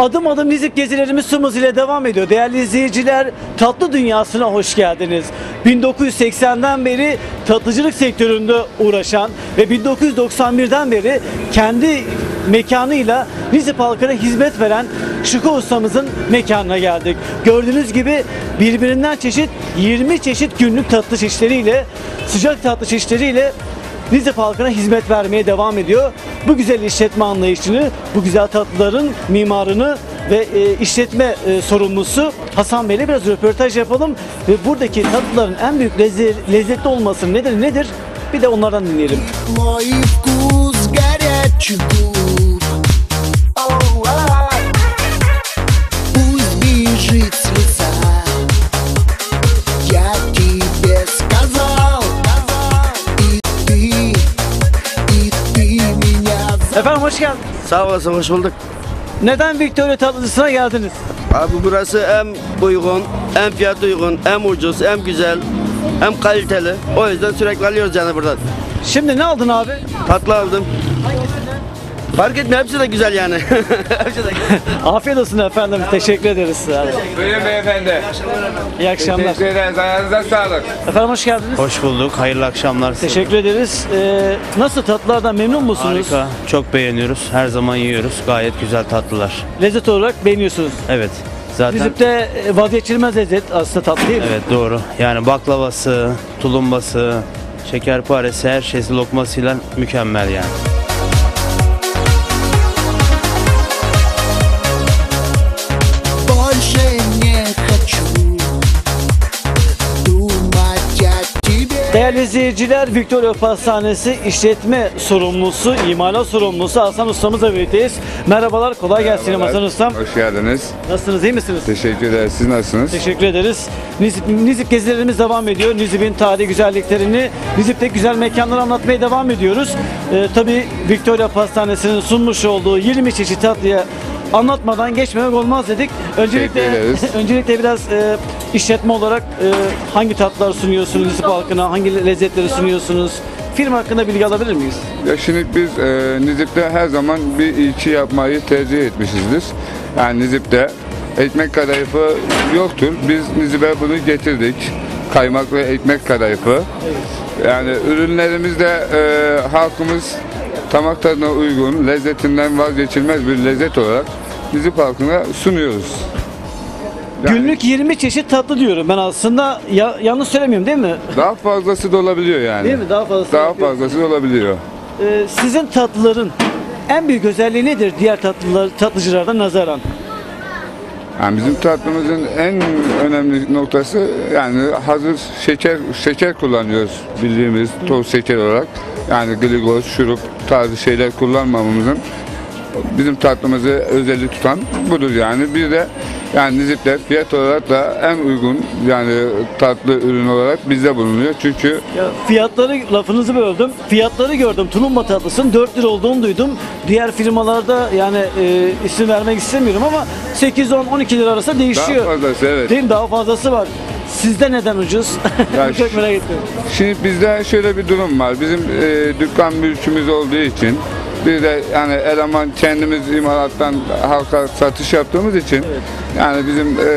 Adım adım Nizip gezilerimiz Sumuz ile devam ediyor. Değerli izleyiciler, tatlı dünyasına hoş geldiniz. 1980'den beri tatlıcılık sektöründe uğraşan ve 1991'den beri kendi mekanıyla Nizip halkına hizmet veren Şuko ustamızın mekanına geldik. Gördüğünüz gibi birbirinden çeşit 20 çeşit günlük tatlı çeşitleriyle sıcak tatlı çeşitleriyle Nizip halkına hizmet vermeye devam ediyor. Bu güzel işletme anlayışını, bu güzel tatlıların mimarını ve e, işletme e, sorumlusu Hasan Bey'le biraz röportaj yapalım. Ve buradaki tatlıların en büyük lezze- lezzetli olması nedir nedir? Bir de onlardan dinleyelim. Hoş geldin. Sağ olasın, hoş bulduk. Neden Victoria tatlıcısına geldiniz? Abi burası hem uygun, hem fiyat uygun, hem ucuz, hem güzel, hem kaliteli. O yüzden sürekli alıyoruz yani buradan. Şimdi ne aldın abi? Tatlı aldım. Fark etmiyor, hepsi de güzel yani. hepsi de güzel. Afiyet olsun efendim. Teşekkür ederiz. Buyurun beyefendi. İyi akşamlar. Teşekkür ederiz. Ayağınıza sağlık. Efendim hoş geldiniz. Hoş bulduk. Hayırlı akşamlar. Teşekkür ederiz. Ee, nasıl tatlılardan memnun musunuz? Harika. Çok beğeniyoruz. Her zaman yiyoruz. Gayet güzel tatlılar. Lezzet olarak beğeniyorsunuz. Evet. Zaten Nizip'te e, vazgeçilmez lezzet aslında tatlı değil mi? Evet doğru. Yani baklavası, tulumbası, şekerparesi her şeysi lokmasıyla mükemmel yani. Değerli izleyiciler, Victoria Pastanesi işletme sorumlusu, imalat sorumlusu Hasan Ustamızla birlikteyiz. Merhabalar, kolay gelsin Hasan Ustam. Hoş geldiniz. Nasılsınız, iyi misiniz? Teşekkür ederiz. Siz nasılsınız? Teşekkür ederiz. Nizip, Nizip gezilerimiz devam ediyor. Nizip'in tarihi güzelliklerini, Nizip'te güzel mekanları anlatmaya devam ediyoruz. Ee, tabii Victoria Pastanesi'nin sunmuş olduğu 20 çeşit tatlıya anlatmadan geçmemek olmaz dedik. Öncelikle öncelikle biraz e, işletme olarak e, hangi tatlılar sunuyorsunuz Nizip halkına, hangi lezzetleri sunuyorsunuz? Firma hakkında bilgi alabilir miyiz? Ya şimdi biz e, Nizip'te her zaman bir ilçi yapmayı tercih etmişizdir. Yani Nizip'te ekmek kadayıfı yoktur. Biz Nizip'e bunu getirdik. Kaymaklı ekmek kadayıfı. Yani ürünlerimiz de e, halkımız damak tadına uygun, lezzetinden vazgeçilmez bir lezzet olarak Nizip halkına sunuyoruz. Günlük 20 çeşit tatlı diyorum ben aslında. Ya, yanlış söylemiyorum değil mi? Daha fazlası da olabiliyor yani. Değil mi? Daha fazlası Daha yapıyorsunuz. fazlası da olabiliyor. Ee, sizin tatlıların en büyük özelliği nedir diğer tatlılar, tatlıcılardan nazaran? Yani bizim tatlımızın en önemli noktası yani hazır şeker şeker kullanıyoruz bildiğimiz toz şeker olarak. Yani glikoz, şurup tarzı şeyler kullanmamamızın bizim tatlımızı özellik tutan budur yani. Bir de yani nizipler fiyat olarak da en uygun yani tatlı ürün olarak bizde bulunuyor. Çünkü Ya fiyatları lafınızı böldüm. Fiyatları gördüm. Tulumba tatlısının 4 lira olduğunu duydum. Diğer firmalarda yani e, isim vermek istemiyorum ama 8 10 12 lira arasında değişiyor. daha fazlası evet. Değil mi? Daha fazlası var. Sizde neden ucuz? Çok merak ettim. Şimdi bizde şöyle bir durum var. Bizim e, dükkan mülkümüz olduğu için bir de yani eleman kendimiz imalattan halka satış yaptığımız için yani bizim e,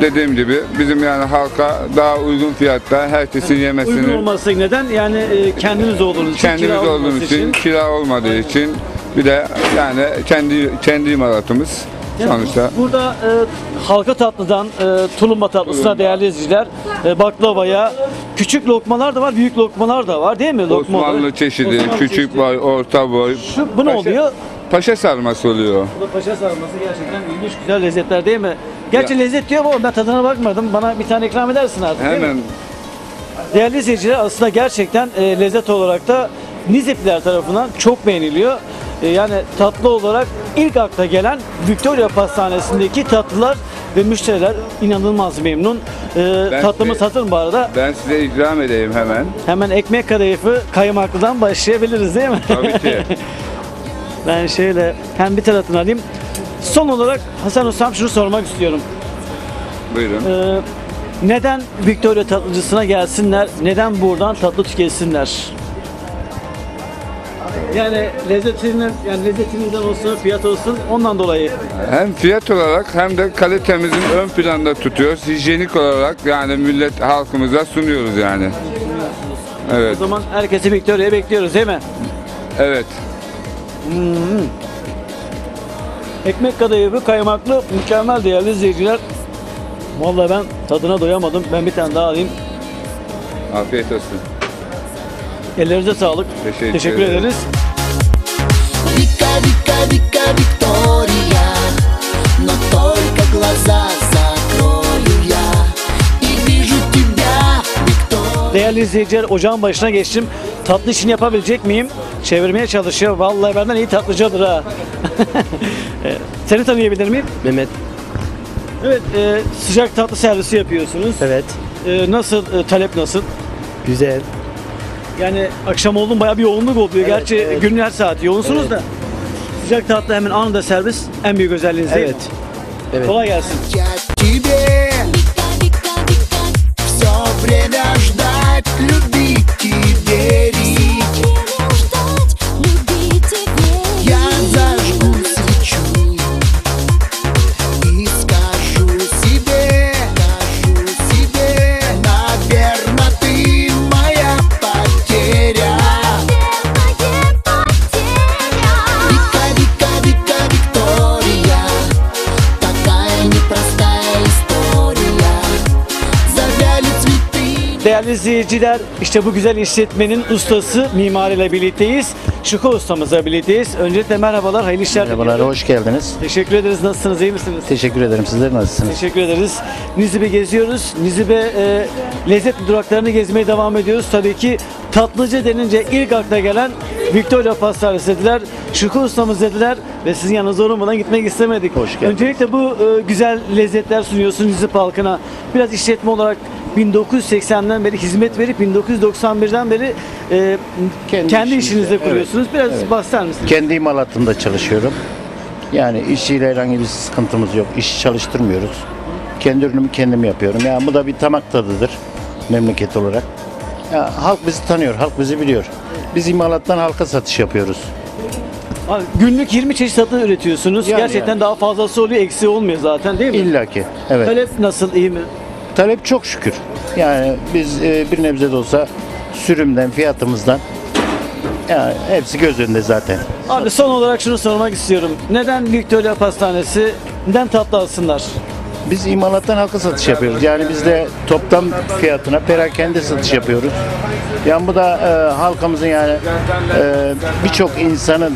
dediğim gibi bizim yani halka daha uygun fiyatta herkesin yemesini Uygun olması neden? Yani e, kendiniz olduğunuz için, kendimiz kira olduğumuz olmaması için, kira olmadığı için. Bir de yani kendi kendi imalatımız Yani sonuçta. Burada e, halka tatlıdan e, tulumba tatlısına değerli izleyiciler e, baklavaya küçük lokmalar da var, büyük lokmalar da var değil mi? Lokma Osmanlı olarak. çeşidi, Osmanlı küçük çeşidi. boy, orta boy. Şu, bu ne oluyor? Paşa sarması oluyor. Bu da paşa sarması gerçekten ilginç güzel lezzetler değil mi? Gerçi lezzet diyor ama ben tadına bakmadım. Bana bir tane ikram edersin artık değil mi? Hemen Değerli izleyiciler aslında gerçekten e, lezzet olarak da Nizipler tarafından çok beğeniliyor. E, yani tatlı olarak ilk akla gelen Victoria Pastanesi'ndeki tatlılar ve müşteriler inanılmaz memnun. E, Ben tatlımız size- hazır mı bu arada? ben size ikram edeyim hemen. Hemen ekmek kadayıfı kaymaklıdan başlayabiliriz değil mi? Tabii ki. ben şöyle hem bir tarafını alayım. Son olarak Hasan Ustam şunu sormak istiyorum. Buyurun. Ee, neden Victoria tatlıcısına gelsinler? Neden buradan tatlı tüketsinler? Yani lezzetinden, yani lezzetinden olsun, fiyat olsun ondan dolayı. Hem fiyat olarak hem de kalitemizin ön planda tutuyoruz. Hijyenik olarak yani millet halkımıza sunuyoruz yani. Evet. O zaman herkesi Victoria'ya bekliyoruz değil mi? Evet. Hmm. Ekmek kadayıfı kaymaklı mükemmel değerli izleyiciler. Vallahi ben tadına doyamadım. Ben bir tane daha alayım. Afiyet olsun. Ellerinize sağlık. Teşekkür, Teşekkür ederim. ederiz. Вика, Вика, Вика, Виктория Но только глаза закрою я И вижу тебя, Виктория Değerli izleyiciler ocağın başına geçtim. Tatlı işini yapabilecek miyim? Çevirmeye çalışıyor. Vallahi benden iyi tatlıcıdır ha. E, Seni tanıyabilir miyim? Mehmet. Evet, e, sıcak tatlı servisi yapıyorsunuz. Evet. E, nasıl, e, talep nasıl? Güzel. Yani akşam oldu bayağı bir yoğunluk oluyor. Evet, Gerçi evet. günün her saati yoğunsunuz Evet. da. Sıcak tatlı hemen anında servis en büyük özelliğiniz değil mi? Evet. Evet. Kolay gelsin. İzleyiciler, işte bu güzel işletmenin ustası mimar ile birlikteyiz. Şuko ustamızla birlikteyiz. Öncelikle merhabalar, hayırlı işler Merhabalar, diliyorum. hoş geldiniz. Teşekkür ederiz. Nasılsınız, iyi misiniz? Teşekkür ederim. Sizler nasılsınız? Teşekkür ederiz. Nizip'e geziyoruz. Nizip'e e, lezzet duraklarını gezmeye devam ediyoruz. Tabii ki tatlıcı denince ilk akla gelen Victoria Pastanesi dediler. Şükrü ustamız dediler ve sizin yanınızda olmadan gitmek istemedik. Hoş geldiniz. Öncelikle bu e, güzel lezzetler sunuyorsun Nizip halkına. Biraz işletme olarak 1980'den beri hizmet verip 1991'den beri e, kendi, işimizde, işinizde evet. kuruyorsunuz. Biraz Evet. bahseder misiniz? Kendi imalatımda çalışıyorum. Yani işçiyle herhangi bir sıkıntımız yok. İş çalıştırmıyoruz. Kendi ürünümü kendim yapıyorum. Yani bu da bir tamak tadıdır memleket olarak. Ya, halk bizi tanıyor, halk bizi biliyor. Biz imalattan halka satış yapıyoruz. Abi, günlük 20 çeşit tatlı üretiyorsunuz. Yani, Gerçekten yani. daha fazlası oluyor, eksiği olmuyor zaten değil mi? İlla ki. Evet. Talep nasıl, iyi mi? Talep çok şükür. Yani biz e, bir nebze de olsa sürümden, fiyatımızdan yani hepsi göz önünde zaten. Abi son olarak şunu sormak istiyorum. Neden Victoria Pastanesi neden tatlı alsınlar? Biz imalattan halka satış yapıyoruz. Yani biz de toptan fiyatına perakende satış yapıyoruz. Yani bu da e, halkamızın yani e, birçok insanın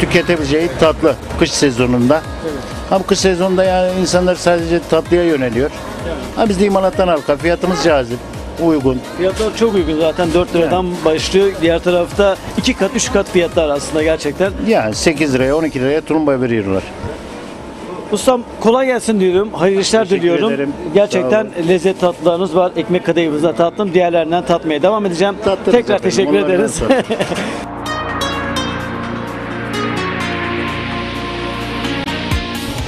tüketebileceği tatlı kış sezonunda. Ama kış sezonunda yani insanlar sadece tatlıya yöneliyor. Ama biz de imalattan halka. Fiyatımız cazip, uygun. Fiyatlar çok uygun zaten 4 liradan başlıyor. Diğer tarafta 2 kat 3 kat fiyatlar aslında gerçekten. Yani 8 liraya 12 liraya tulumba veriyorlar. Ustam kolay gelsin diyorum. Hayırlı işler Teşekkür diliyorum. ederim. Gerçekten lezzet tatlılarınız var. Ekmek kadayıfınızı tattım. Diğerlerinden tatmaya devam edeceğim. Tekrar efendim, teşekkür onlardan ederiz. sonra.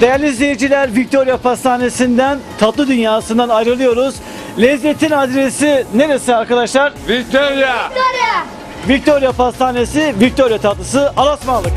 Değerli izleyiciler Victoria Pastanesi'nden tatlı dünyasından ayrılıyoruz. Lezzetin adresi neresi arkadaşlar? Victoria. Victoria Pastanesi, Victoria tatlısı Alasmalık.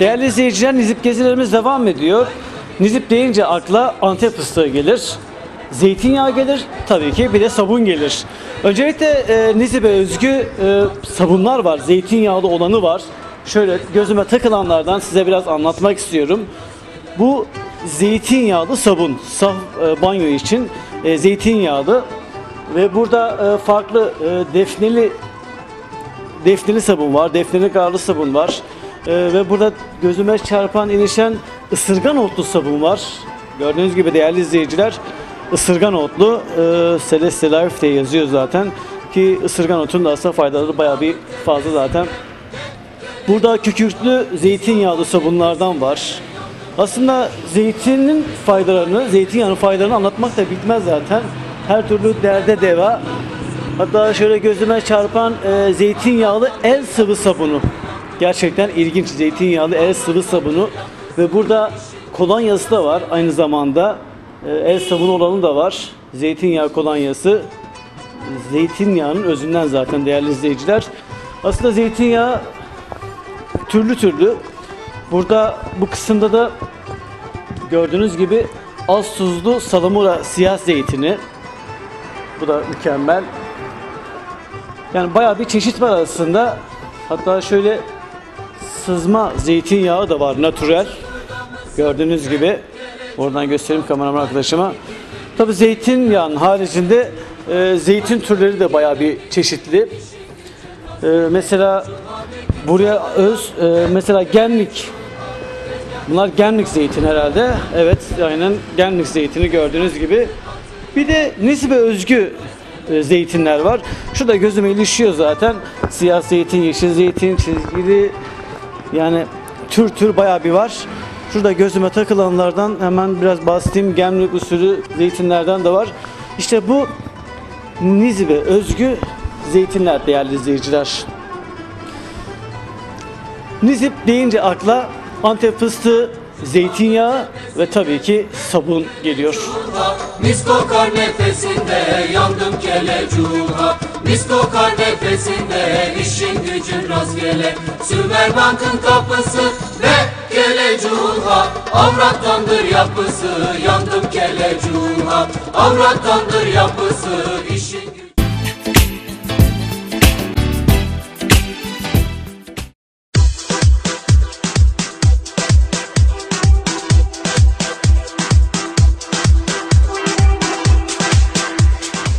Değerli izleyiciler Nizip gezilerimiz devam ediyor. Nizip deyince akla Antep fıstığı gelir. Zeytinyağı gelir. Tabii ki bir de sabun gelir. Öncelikle e, Nizip'e özgü e, sabunlar var. Zeytinyağlı olanı var. Şöyle gözüme takılanlardan size biraz anlatmak istiyorum. Bu zeytinyağlı sabun. Saf e, banyo için e, zeytinyağlı. Ve burada e, farklı e, defneli defneli sabun var, defneli karlı sabun var. Ee, ve burada gözüme çarpan, ilişen ısırgan otlu sabun var. Gördüğünüz gibi değerli izleyiciler, ısırgan otlu e, Celeste Life diye yazıyor zaten. Ki ısırgan otun da aslında faydaları bayağı bir fazla zaten. Burada kükürtlü zeytinyağlı sabunlardan var. Aslında zeytinin faydalarını, zeytinyağının faydalarını anlatmak da bitmez zaten. Her türlü derde deva. Hatta şöyle gözüme çarpan e, zeytinyağlı el sıvı sabunu. Gerçekten ilginç zeytinyağlı el sıvı sabunu. Ve burada kolonyası da var aynı zamanda. E, el sabunu olanı da var. Zeytinyağı kolonyası. Zeytinyağının özünden zaten değerli izleyiciler. Aslında zeytinyağı türlü türlü. Burada bu kısımda da gördüğünüz gibi az tuzlu salamura siyah zeytini. Bu da mükemmel. Yani bayağı bir çeşit var arasında. Hatta şöyle sızma zeytinyağı da var natürel. Gördüğünüz gibi. Oradan göstereyim kameraman arkadaşıma. Tabi zeytinyağının haricinde e, zeytin türleri de bayağı bir çeşitli. E, mesela buraya öz e, mesela gemlik Bunlar gemlik zeytin herhalde. Evet, aynen gemlik zeytini gördüğünüz gibi. Bir de Nizip'e özgü e, zeytinler var. Şurada gözüme ilişiyor zaten. Siyah zeytin, yeşil zeytin, çizgili yani tür tür bayağı bir var. Şurada gözüme takılanlardan hemen biraz bahsedeyim. Gemlik usulü zeytinlerden de var. İşte bu Nizip'e özgü zeytinler değerli izleyiciler. Nizip deyince akla Antep fıstığı, zeytinyağı ve tabii ki sabun geliyor. Mis kokar nefesinde yandım kele cuha. Mis kokar nefesinde işin gücün rastgele. Sümer bankın kapısı ve kele cuha. Avrattandır yapısı yandım kele cuha. Avrattandır yapısı işin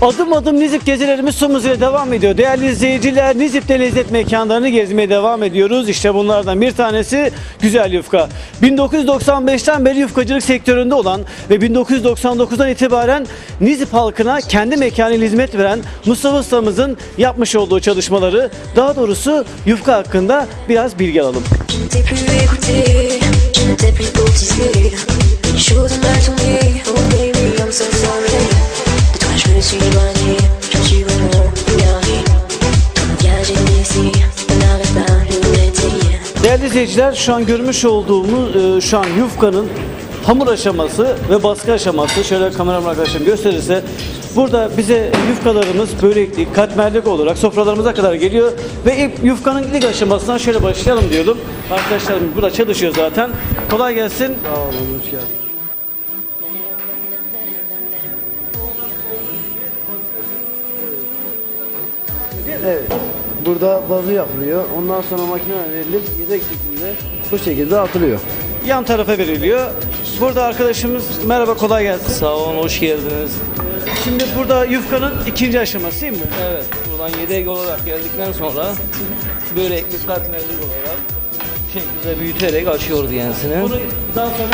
Adım adım Nizip gezilerimiz tüm hızıyla devam ediyor. Değerli izleyiciler Nizip'te lezzet mekanlarını gezmeye devam ediyoruz. İşte bunlardan bir tanesi Güzel Yufka. 1995'ten beri yufkacılık sektöründe olan ve 1999'dan itibaren Nizip halkına kendi mekanıyla hizmet veren Mustafa Ustamızın yapmış olduğu çalışmaları, daha doğrusu yufka hakkında biraz bilgi alalım. T'es Değerli izleyiciler şu an görmüş olduğumuz e, şu an yufkanın hamur aşaması ve baskı aşaması şöyle kameram arkadaşım gösterirse burada bize yufkalarımız böreklik, katmerlik olarak sofralarımıza kadar geliyor ve ilk yufkanın ilk aşamasından şöyle başlayalım diyorum. Arkadaşlarım burada çalışıyor zaten. Kolay gelsin. Sağ olun, hoş geldiniz. Evet. Burada bazı yapılıyor. Ondan sonra makineye verilip yedek şeklinde bu şekilde atılıyor. Yan tarafa veriliyor. Burada arkadaşımız merhaba kolay gelsin. Sağ olun, hoş geldiniz. Şimdi burada yufkanın ikinci aşaması değil mi? Evet, buradan yedek olarak geldikten sonra börekli katmerlik olarak bu şekilde büyüterek açıyoruz yenisini. Bunu daha sonra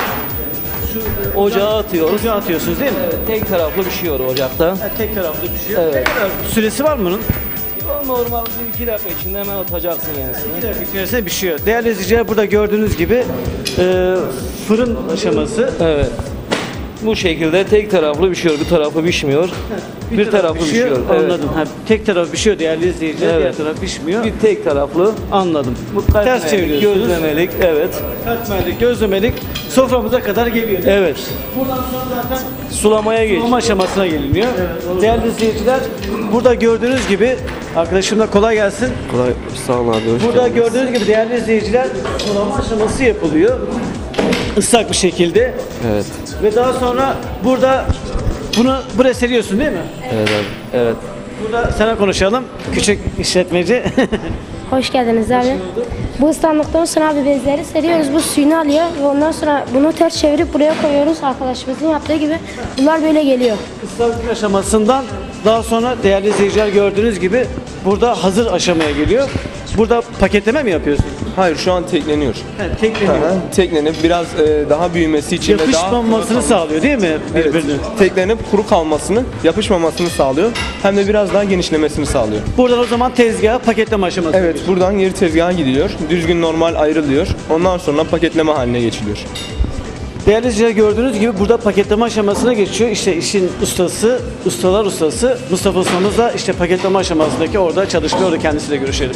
şu Ocağa atıyoruz. Ocağa atıyorsunuz değil mi? Evet, tek taraflı pişiyor ocakta. Ha, tek taraflı pişiyor. Evet. Ne kadar süresi var mı bunun? O normal bir iki dakika içinde hemen atacaksın yenisini. Bir dakika içerisinde pişiyor. Değerli izleyiciler burada gördüğünüz gibi e, fırın aşaması. Evet. Bu şekilde tek taraflı pişiyor, bir tarafı pişmiyor. Bir, taraflı pişiyor. evet. Anladım. Ha, tek taraf pişiyor değerli izleyiciler. Diğer Evet. taraf pişmiyor. Bir tek taraflı. Anladım. Bu Ters çeviriyorsunuz. Gözlemelik, evet. Katmerlik, gözlemelik soframıza kadar geliyor. Evet. Buradan sonra zaten Sulamaya geç. sulama aşamasına geliniyor. Değerli izleyiciler burada gördüğünüz gibi arkadaşımla kolay gelsin. Kolay, sağ olun abi, hoş Burada gördüğünüz gibi değerli izleyiciler sulama aşaması yapılıyor. Islak bir şekilde. Evet. Ve daha sonra burada bunu buraya seriyorsun değil mi? Evet abi. Evet. Burada sana konuşalım. Küçük işletmeci. Hoş geldiniz abi. Bu ıslandıktan sonra abi bezleri seriyoruz. Bu suyunu alıyor ve ondan sonra bunu ters çevirip buraya koyuyoruz. Arkadaşımızın yaptığı gibi. Bunlar böyle geliyor. Islaklık aşamasından daha sonra değerli izleyiciler gördüğünüz gibi burada hazır aşamaya geliyor. Burada paketleme mi yapıyorsun? Hayır şu an tekleniyor. He, tekleniyor. Hı, Teklenip biraz e, daha büyümesi için ve daha Yapışmamasını sağlıyor değil mi Evet, birbirine? teklenip kuru kalmasını, yapışmamasını sağlıyor. Hem de biraz daha genişlemesini sağlıyor. Buradan o zaman tezgaha paketleme aşaması. Evet, buradan geri tezgaha gidiliyor. Düzgün normal ayrılıyor. Ondan sonra paketleme haline geçiliyor. Değerli izleyiciler gördüğünüz gibi burada paketleme aşamasına geçiyor. İşte işin ustası, ustalar ustası Mustafa ustamız da işte paketleme aşamasındaki orada çalışıyor. Orada kendisiyle görüşelim.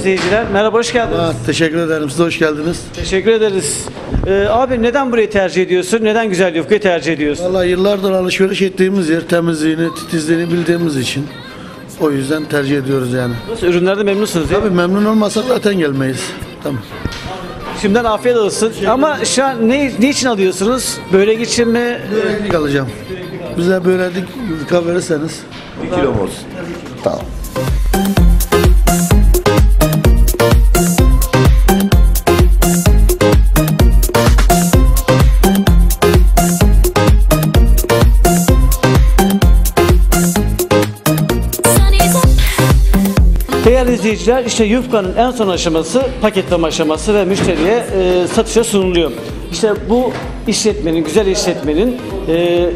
İzleyiciler merhaba hoş geldiniz. teşekkür ederim. Siz de hoş geldiniz. Teşekkür ederiz. Ee, abi neden burayı tercih ediyorsun? Neden güzel yufkayı tercih ediyorsun? Vallahi yıllardır alışveriş ettiğimiz yer, temizliğini, titizliğini bildiğimiz için o yüzden tercih ediyoruz yani. Nasıl ürünlerde memnunsunuz değil Tabii memnun olmasak zaten gelmeyiz. Tamam. Şimdiden afiyet olsun. Ama şu an ne, ne için alıyorsunuz? Börek için mi? Böreklik alacağım. Bize böreklik yufka verirseniz. Bir kilo mu olsun? Tamam. İzleyiciler işte yufkanın en son aşaması paketleme aşaması ve müşteriye e, satışa sunuluyor. İşte bu işletmenin, güzel işletmenin e,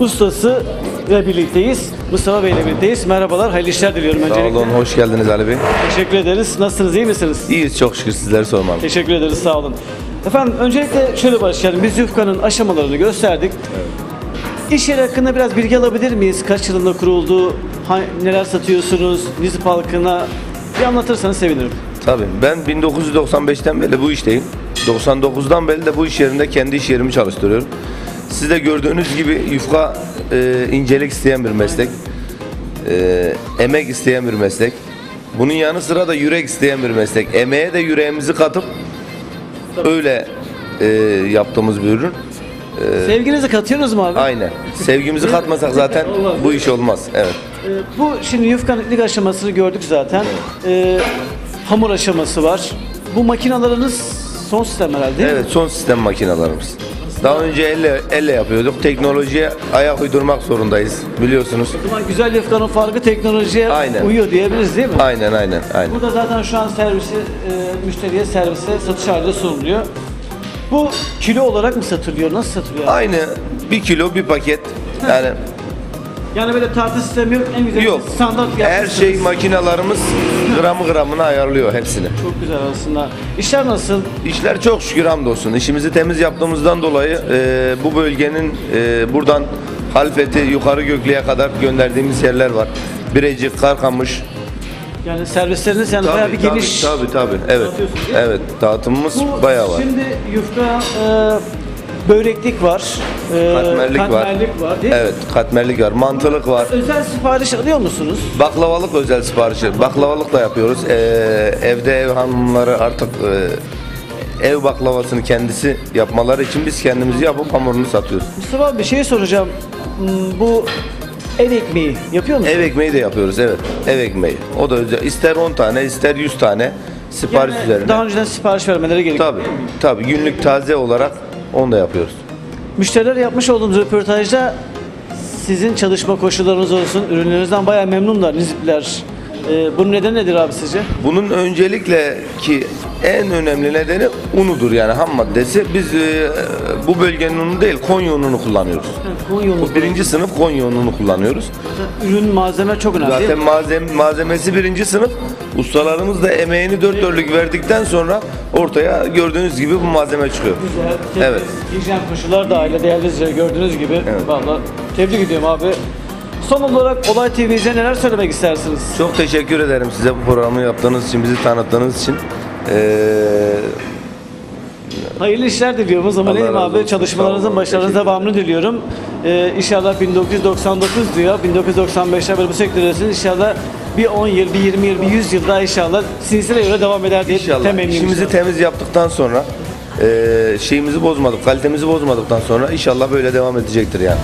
ustası ve birlikteyiz. Mustafa Bey ile birlikteyiz. Merhabalar, hayırlı işler diliyorum Sağ öncelikle. olun, hoş geldiniz Ali Bey. Teşekkür ederiz. Nasılsınız, iyi misiniz? İyiyiz çok şükür sizleri sormalı. Teşekkür ederiz, sağ olun. Efendim öncelikle şöyle başlayalım. Biz yufkanın aşamalarını gösterdik. İş yeri hakkında biraz bilgi alabilir miyiz? Kaç yılında kuruldu? Ha- neler satıyorsunuz? Nizip halkına bir anlatırsanız sevinirim. Tabii ben 1995'ten beri bu işteyim. 99'dan beri de bu iş yerinde kendi iş yerimi çalıştırıyorum. Siz de gördüğünüz gibi yufka e, incelik isteyen bir meslek. E, emek isteyen bir meslek. Bunun yanı sıra da yürek isteyen bir meslek. Emeğe de yüreğimizi katıp öyle e, yaptığımız bir ürün. E, Sevginizi katıyorsunuz mu abi? Aynen. Sevgimizi katmasak zaten bu iş olmaz. Evet. Ee, bu şimdi yufkanın ilk aşamasını gördük zaten. Ee, hamur aşaması var. Bu makinalarınız son sistem herhalde değil mi? Evet son sistem makinalarımız. Daha önce elle, elle yapıyorduk. Teknolojiye ayak uydurmak zorundayız biliyorsunuz. O zaman güzel yufkanın farkı teknolojiye Aynen. uyuyor diyebiliriz değil mi? Aynen aynen aynen. Burada zaten şu an servisi, e, müşteriye servise satış halinde sunuluyor. Bu kilo olarak mı satılıyor? Nasıl satılıyor? Aynı bir kilo bir paket. Yani Yani böyle tartı sistemi yok. En güzel Yok. standart her yapmışsınız. şey makinalarımız gramı gramına ayarlıyor hepsini. Çok güzel aslında. İşler nasıl? İşler çok şükür hamdolsun. İşimizi temiz yaptığımızdan dolayı e, bu bölgenin e, buradan Halfeti yukarı Gökle'ye kadar gönderdiğimiz yerler var. Birecik, Karkamış. Yani servisleriniz yani bayağı bir geniş. Tabii tabii. Evet. Dağıtıyorsunuz değil mi? Evet. Dağıtımımız bayağı var. Şimdi yufka e, böreklik var. E, Katmerlik var. katmerlik var değil mi? Evet, katmerlik var. Mantılık var. Özel sipariş alıyor musunuz? Baklavalık özel siparişi. Baklavalık da yapıyoruz. Ee, evde ev hanımları artık e, ev baklavasını kendisi yapmaları için biz kendimiz yapıp hamurunu satıyoruz. Mustafa abi bir şey soracağım. Hmm, Bu ev ekmeği yapıyor musunuz? Ev ekmeği de yapıyoruz evet. Ev ekmeği. O da özel. İster 10 tane ister 100 tane sipariş Yani üzerine. Daha önceden sipariş vermeleri gerekiyor. Tabii. Tabii günlük taze olarak onu da yapıyoruz. Müşteriler yapmış olduğumuz röportajda sizin çalışma koşullarınız olsun, ürünlerinizden bayağı memnunlar Nizipler. Ee, bunun nedeni nedir abi sizce? Bunun öncelikle ki en önemli nedeni unudur yani ham maddesi. Biz e, bu bölgenin unu değil Konya ununu kullanıyoruz. Konya unu. Bu birinci sınıf Konya ununu kullanıyoruz. Ürün malzeme çok önemli değil Zaten mi? malzeme, malzemesi birinci sınıf. Ustalarımız da emeğini dört dörtlük verdikten sonra ortaya gördüğünüz gibi bu malzeme çıkıyor. Güzel, temiz, Evet. hijyen koşullar da aile değerli izleyiciler gördüğünüz gibi. Vallahi tebrik ediyorum abi. Son olarak Olay TV'ye neler söylemek istersiniz? Çok teşekkür ederim size bu programı yaptığınız için, bizi tanıttığınız için. Ee, Hayırlı işler diliyorum o zaman Allah Elim razı abi. olsun. Çalışmalarınızın başarınızın devamını diliyorum. Ee, inşallah 1999 diyor. 1995'te böyle bu sektördesiniz. İnşallah bir 10 yıl, bir 20 yıl, bir 100 yıl daha inşallah silsile göre devam eder diye İnşallah. temenniyim. İşimizi temiz yaptıktan sonra e, şeyimizi bozmadık, kalitemizi bozmadıktan sonra inşallah böyle devam edecektir yani.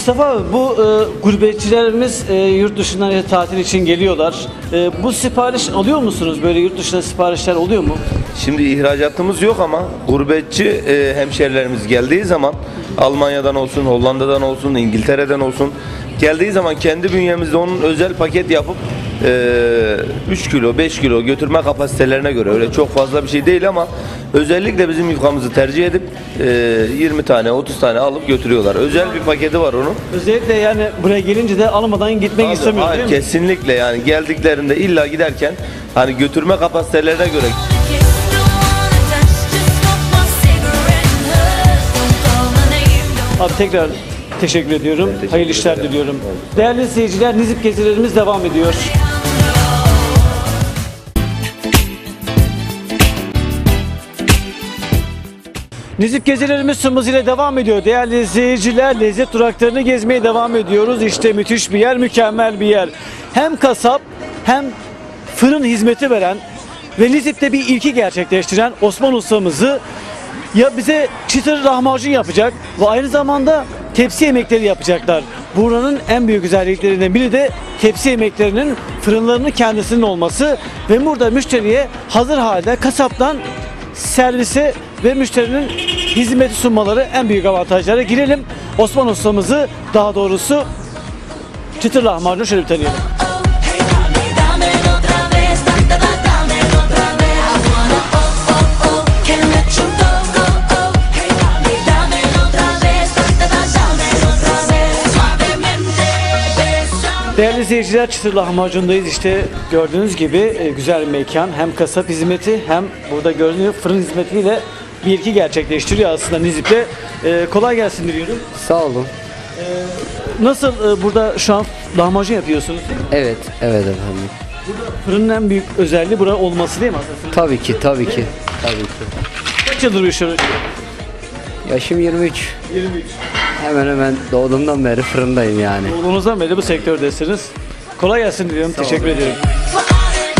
Mustafa abi bu e, gurbetçilerimiz e, yurt dışından tatil için geliyorlar. E, bu sipariş alıyor musunuz? Böyle yurt dışında siparişler oluyor mu? Şimdi ihracatımız yok ama gurbetçi e, hemşerilerimiz geldiği zaman Almanya'dan olsun, Hollanda'dan olsun, İngiltere'den olsun geldiği zaman kendi bünyemizde onun özel paket yapıp 3 kilo, 5 kilo götürme kapasitelerine göre öyle çok fazla bir şey değil ama özellikle bizim yufkamızı tercih edip e, 20 tane, 30 tane alıp götürüyorlar. Özel bir paketi var onun. Özellikle yani buraya gelince de almadan gitmek Tabii, istemiyor hayır, değil mi? Kesinlikle yani geldiklerinde illa giderken hani götürme kapasitelerine göre Abi tekrar teşekkür ediyorum. Hayırlı işler diliyorum. Değerli izleyiciler Nizip gezilerimiz devam ediyor. Nizip gezilerimiz tüm hızıyla devam ediyor. Değerli izleyiciler lezzet duraklarını gezmeye devam ediyoruz. İşte müthiş bir yer, mükemmel bir yer. Hem kasap hem fırın hizmeti veren ve Nizip'te bir ilki gerçekleştiren Osman ustamızı ya bize çıtır lahmacun yapacak ve aynı zamanda tepsi yemekleri yapacaklar. Buranın en büyük özelliklerinden biri de tepsi yemeklerinin fırınlarının kendisinin olması ve burada müşteriye hazır halde kasaptan servise ve müşterinin hizmeti sunmaları en büyük avantajları. Girelim Osman ustamızı daha doğrusu çıtır lahmacunu şöyle bir tanıyalım. Değerli izleyiciler çıtır lahmacundayız işte gördüğünüz gibi e, güzel bir mekan hem kasap hizmeti hem burada gibi fırın hizmetiyle bir iki gerçekleştiriyor aslında Nizip'te. E, kolay gelsin diliyorum. Sağ olun. Nasıl e, burada şu an lahmacun yapıyorsunuz? Evet, evet efendim. Fırının en büyük özelliği burada olması değil mi aslında? Tabii ki, tabii ki. Tabii ki. Kaç yıldır bu işi? Yaşım 23. 23. Hemen hemen doğduğumdan beri fırındayım yani. Oğlunuzdan beri bu sektördesiniz. Kolay gelsin diliyorum. Teşekkür ediyorum.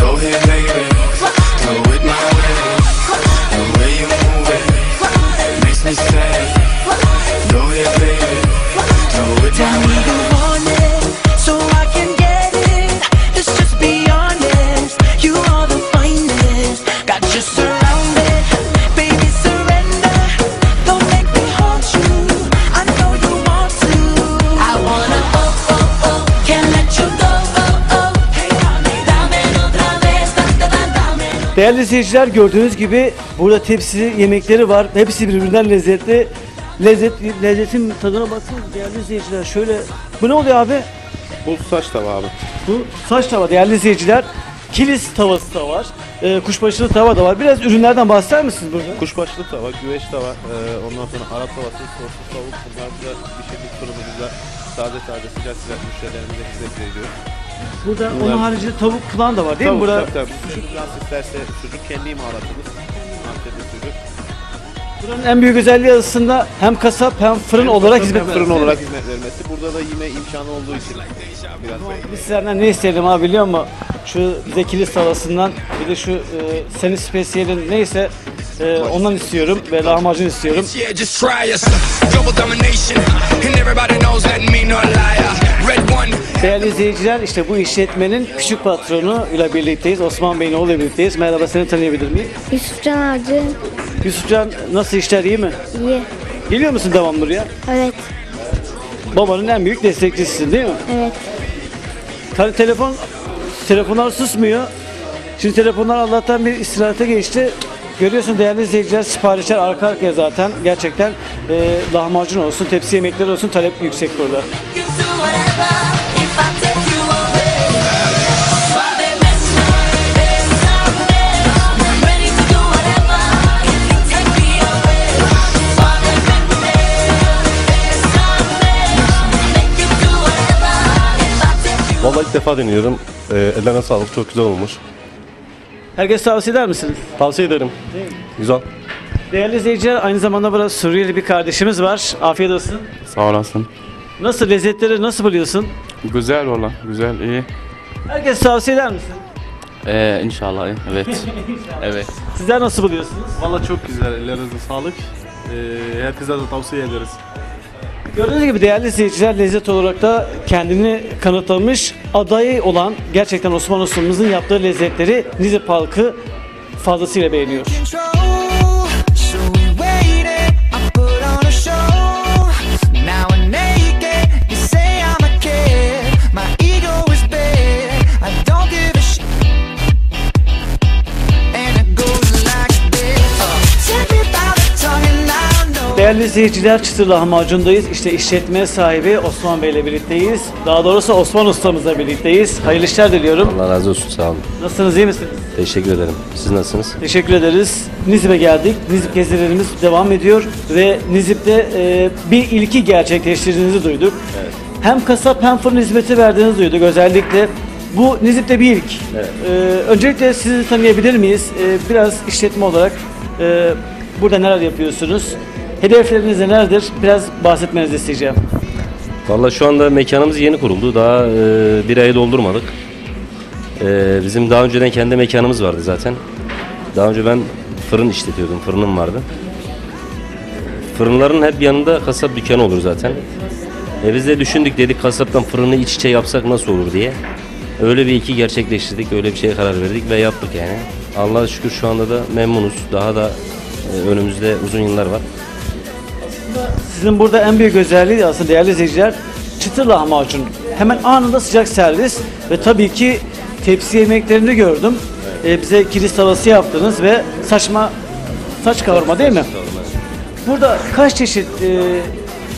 Go ahead, baby. Değerli seyirciler gördüğünüz gibi burada tepsi yemekleri var. Hepsi birbirinden lezzetli. Lezzet, lezzetin tadına baksanız değerli izleyiciler. Şöyle bu ne oluyor abi? Bu saç tava abi. Bu saç tava değerli izleyiciler. Kilis tavası da var. Ee, kuşbaşılı tava da var. Biraz ürünlerden bahseder misiniz burada? Kuşbaşlı tava, güveç tava, e, ondan sonra Arap tavası, soslu tavuk, bunlar da bir şekilde fırınımızda taze taze sıcak sıcak müşterilerimize hizmet veriyoruz. Burada Bunlar- onun haricinde tavuk falan da var değil mi? Tavuk, Burada tabii tabii. Sucuk nasıl isterse sucuk kendi imalatımız. Buranın en büyük özelliği aslında hem kasap hem fırın olarak hizmet Hem vermesi. fırın olarak hizmet vermesi. Burada da yine imkanı olduğu için biraz Biz sizlerden ne isteyelim abi biliyor musun? Şu bize kilis tavasından bir de şu e, senin spesiyelin neyse e, ondan istiyorum ve lahmacun istiyorum. Değerli izleyiciler işte bu işletmenin küçük patronu ile birlikteyiz. Osman Bey'in oğluyla birlikteyiz. Merhaba seni tanıyabilir miyim? Yusufcan Avcı. Yusufcan nasıl işler iyi mi? İyi. Geliyor musun devamlı buraya? Evet. Babanın en büyük destekçisisin değil mi? Evet. Tabii telefon, telefonlar susmuyor. Şimdi telefonlar Allah'tan bir istirahate geçti. Görüyorsun değerli izleyiciler siparişler arka arkaya zaten. Gerçekten e, lahmacun olsun, tepsi yemekleri olsun talep yüksek burada. Vallahi ilk defa deniyorum. Ee, ellerine sağlık. Çok güzel olmuş. Herkes tavsiye eder misiniz? Tavsiye ederim. Güzel. Değerli izleyiciler aynı zamanda burada Suriyeli bir kardeşimiz var. Afiyet olsun. Sağ olasın. Nasıl lezzetleri nasıl buluyorsun? Güzel valla, güzel, iyi. Herkes tavsiye eder misin? Ee, inşallah, evet. evet. Sizler nasıl buluyorsunuz? Vallahi çok güzel. Ellerinize sağlık. Ee, herkese de tavsiye ederiz. Gördüğünüz gibi değerli izleyiciler lezzet olarak da kendini kanıtlamış adayı olan gerçekten Osman Ustamızın yaptığı lezzetleri Nizip halkı fazlasıyla beğeniyor. Değerli izleyiciler çıtır lahmacundayız. İşte işletme sahibi Osman Bey ile birlikteyiz. Daha doğrusu Osman Ustamızla birlikteyiz. Hayırlı işler diliyorum. Allah razı olsun sağ olun. Nasılsınız iyi misiniz? Teşekkür ederim. Siz nasılsınız? Teşekkür ederiz. Nizip'e geldik. Nizip gezilerimiz devam ediyor ve Nizip'te e, bir ilki gerçekleştirdiğinizi duyduk. Hem kasap hem fırın hizmeti verdiğinizi duyduk özellikle. Bu Nizip'te bir ilk. E, öncelikle sizi tanıyabilir miyiz? E, biraz işletme olarak e, burada neler yapıyorsunuz? Hedefleriniz nelerdir? Biraz bahsetmenizi isteyeceğim. Vallahi şu anda mekanımız yeni kuruldu. Daha e, bir ayı doldurmadık. E, bizim daha önceden kendi mekanımız vardı zaten. Daha önce ben fırın işletiyordum. Fırınım vardı. Fırınların hep yanında kasap dükkanı olur zaten. E biz de düşündük dedik kasaptan fırını iç içe yapsak nasıl olur diye. Öyle bir iki gerçekleştirdik. Öyle bir şeye karar verdik ve yaptık yani. Allah'a şükür şu anda da memnunuz. Daha da e, önümüzde uzun yıllar var. Sizin burada en büyük özelliği aslında değerli izleyiciler çıtır lahmacun. Hemen anında sıcak servis ve tabii ki tepsi yemeklerini gördüm. Ee, bize kilis tavası yaptınız ve saçma saç kavurma değil mi? Burada kaç çeşit e,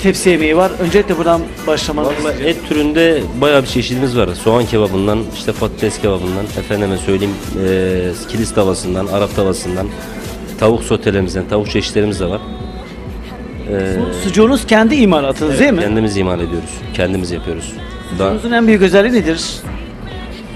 tepsi yemeği var? Öncelikle buradan Vallahi istiyorum. et türünde bayağı bir çeşidimiz var. Soğan kebabından, işte patates kebabından, efendime söyleyeyim e, kilis tavasından, Arap tavasından, tavuk sotelerimizden, tavuk çeşitlerimiz de var. E, Sucuğunuz kendi imalatınız değil mi? Kendimiz imal ediyoruz, kendimiz yapıyoruz. Da, Sucuğunuzun en büyük özelliği nedir?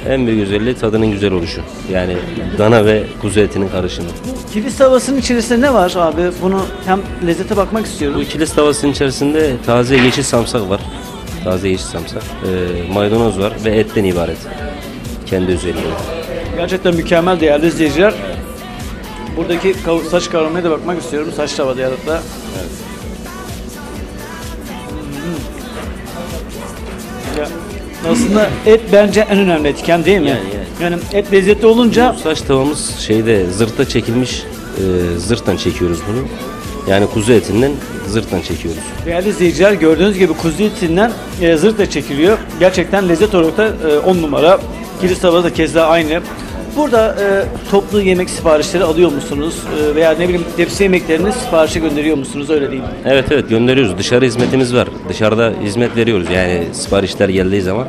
en büyük özelliği tadının güzel oluşu. Yani dana ve kuzu etinin karışımı. Kilis tavasının içerisinde ne var abi? Bunu hem lezzete bakmak istiyorum. Bu kilis tavasının içerisinde taze yeşil samsak var. Taze yeşil samsak. E, maydanoz var ve etten ibaret. Kendi özelliği. Gerçekten mükemmel değerli izleyiciler. Buradaki kav- saç kavurmaya da bakmak istiyorum. Saç tava diyarında. Evet. Aslında et bence en önemli etken değil mi? Yani, Yani et lezzetli olunca Bu saç tavamız şeyde zırhta çekilmiş e, zırhtan çekiyoruz bunu. Yani kuzu etinden zırhtan çekiyoruz. değerli izleyiciler gördüğünüz gibi kuzu etinden e, zırh da çekiliyor. Gerçekten lezzet olarak da 10 numara. Kilis tavası da keza aynı. Burada e, toplu yemek siparişleri alıyor musunuz? E, veya ne bileyim tepsi yemeklerini siparişe gönderiyor musunuz? Öyle değil mi? Evet evet gönderiyoruz. Dışarı hizmetimiz var. Dışarıda hizmet veriyoruz yani siparişler geldiği zaman.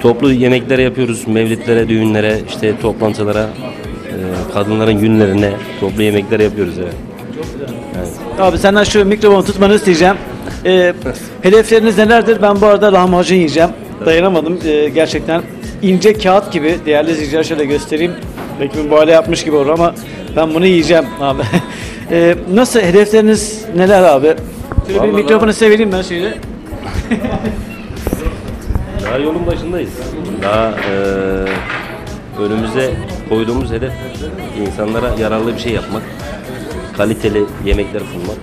Toplu yemekler yapıyoruz. Mevlitlere, düğünlere, işte toplantılara, e, kadınların günlerine toplu yemekler yapıyoruz evet. Abi senden şu mikrofonu tutmanı isteyeceğim. E, hedefleriniz nelerdir? Ben bu arada lahmacun yiyeceğim. Dayanamadım. E, gerçekten ince kağıt gibi. Değerli izleyiciler şöyle göstereyim. Belki mübalağa yapmış gibi olur ama ben bunu yiyeceğim abi. E, nasıl? Hedefleriniz neler abi? Şöyle bir Vallahi mikrofonu size vereyim ben şöyle. Daha yolun başındayız. Daha e, önümüze koyduğumuz hedef insanlara yararlı bir şey yapmak. Kaliteli yemekler sunmak.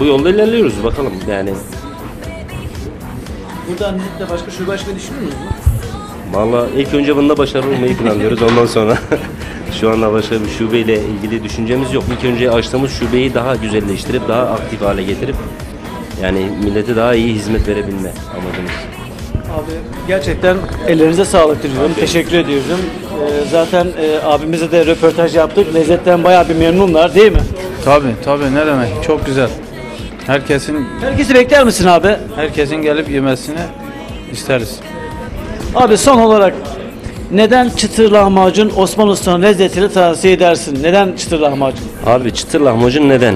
Bu yolda ilerliyoruz bakalım yani. Buradan Nizip'te başka şube açmayı düşünüyor musunuz? Valla ilk önce bunda başarılı olmayı planlıyoruz. Ondan sonra şu anda başka bir şubeyle ilgili düşüncemiz yok. İlk önce açtığımız şubeyi daha güzelleştirip daha aktif hale getirip yani millete daha iyi hizmet verebilme amacımız. Abi gerçekten ellerinize sağlık diliyorum. Teşekkür ediyorum. Ee, zaten e, abimize de röportaj yaptık. Lezzetten bayağı bir memnunlar değil mi? Tabii tabii ne demek çok güzel. Herkesin Herkesi bekler misin abi? herkesin gelip yemesini isteriz. Abi son olarak neden çıtır lahmacun Osman Usta'nın lezzetini tavsiye edersin? Neden çıtır lahmacun? Abi çıtır lahmacun neden?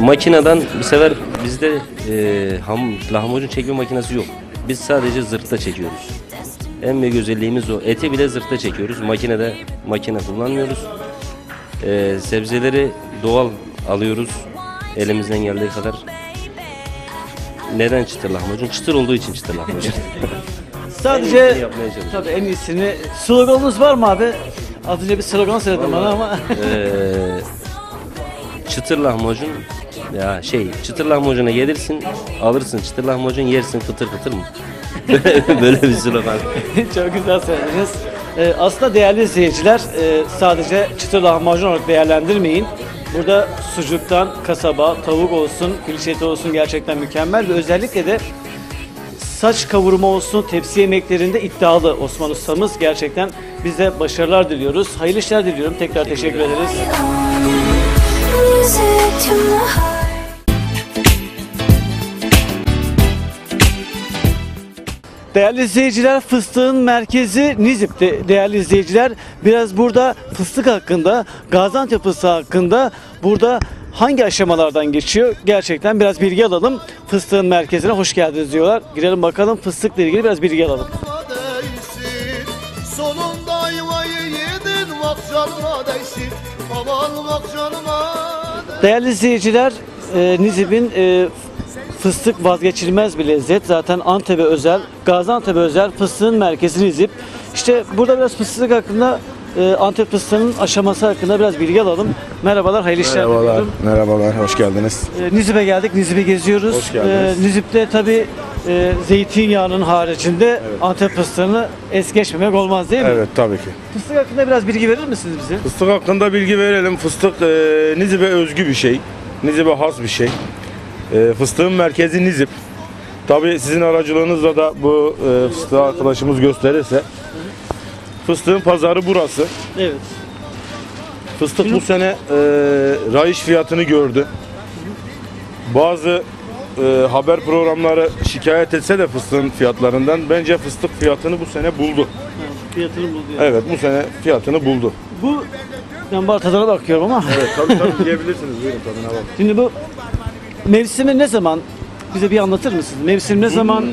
Makineden bir sefer bizde e, ham, lahmacun çekme makinesi yok. Biz sadece zırhta çekiyoruz. En büyük özelliğimiz o. Eti bile zırhta çekiyoruz. Makinede makine kullanmıyoruz. E, sebzeleri doğal alıyoruz. Elimizden geldiği kadar. Neden çıtır lahmacun? Çıtır olduğu için çıtır lahmacun. Sadece En iyisini yapmaya çalışıyoruz. tabii en iyisini. Sloganınız var mı abi? Az önce bir slogan söyledim bana ama. Eee, çıtır lahmacun ya şey çıtır lahmacuna gelirsin alırsın çıtır lahmacun yersin fıtır fıtır mı? Böyle bir slogan. Çok güzel söylediniz. Ee, aslında değerli izleyiciler e, sadece çıtır lahmacun olarak değerlendirmeyin. Burada sucuktan kasaba, tavuk olsun, piliç eti olsun gerçekten mükemmel ve özellikle de saç kavurma olsun, tepsi yemeklerinde iddialı Osman ustamız. Gerçekten biz de başarılar diliyoruz. Hayırlı işler diliyorum. Tekrar teşekkür ederiz. Değerli izleyiciler fıstığın merkezi Nizip'te. Değerli izleyiciler biraz burada fıstık hakkında, Gaziantep fıstığı hakkında burada hangi aşamalardan geçiyor? Gerçekten biraz bilgi alalım. Fıstığın merkezine hoş geldiniz diyorlar. Girelim bakalım fıstıkla ilgili biraz bilgi alalım. değilsin Sonunda ayvayı yedin Vak canıma değsin Aman vak canıma Değerli izleyiciler, e, Nizip'in e, fıstık vazgeçilmez bir lezzet. Zaten Antep'e özel, Gaziantep'e özel fıstığın merkezi Nizip. İşte burada biraz fıstık hakkında, e, Antep fıstığının aşaması hakkında biraz bilgi alalım. Merhabalar, hayırlı işler Merhabalar, diliyorum. merhabalar, hoş geldiniz. E, Nizip'e geldik, Nizip'i geziyoruz. Hoş geldiniz. E, Nizip'te tabii e, zeytinyağının haricinde Antep fıstığını es geçmemek olmaz değil mi? Evet, tabii ki. Fıstık hakkında biraz bilgi verir misiniz bize? Fıstık hakkında bilgi verelim. Fıstık e, Nizip'e özgü bir şey. Nizip'e has bir şey. E, fıstığın merkezi Nizip. Tabii sizin aracılığınızla da bu e, fıstığı arkadaşımız gösterirse. Fıstığın pazarı burası. Evet. Fıstık bu sene e, rayiç fiyatını gördü. Bazı e, haber programları şikayet etse de fıstığın fiyatlarından bence fıstık fiyatını bu sene buldu. Fiyatını buldu yani. Evet bu sene fiyatını buldu. Bu ben bu tadına bakıyorum ama. Evet tabii tabii yiyebilirsiniz. Buyurun tadına bakın. Şimdi bu mevsimi ne zaman? Bize bir anlatır mısınız? Mevsim ne zaman?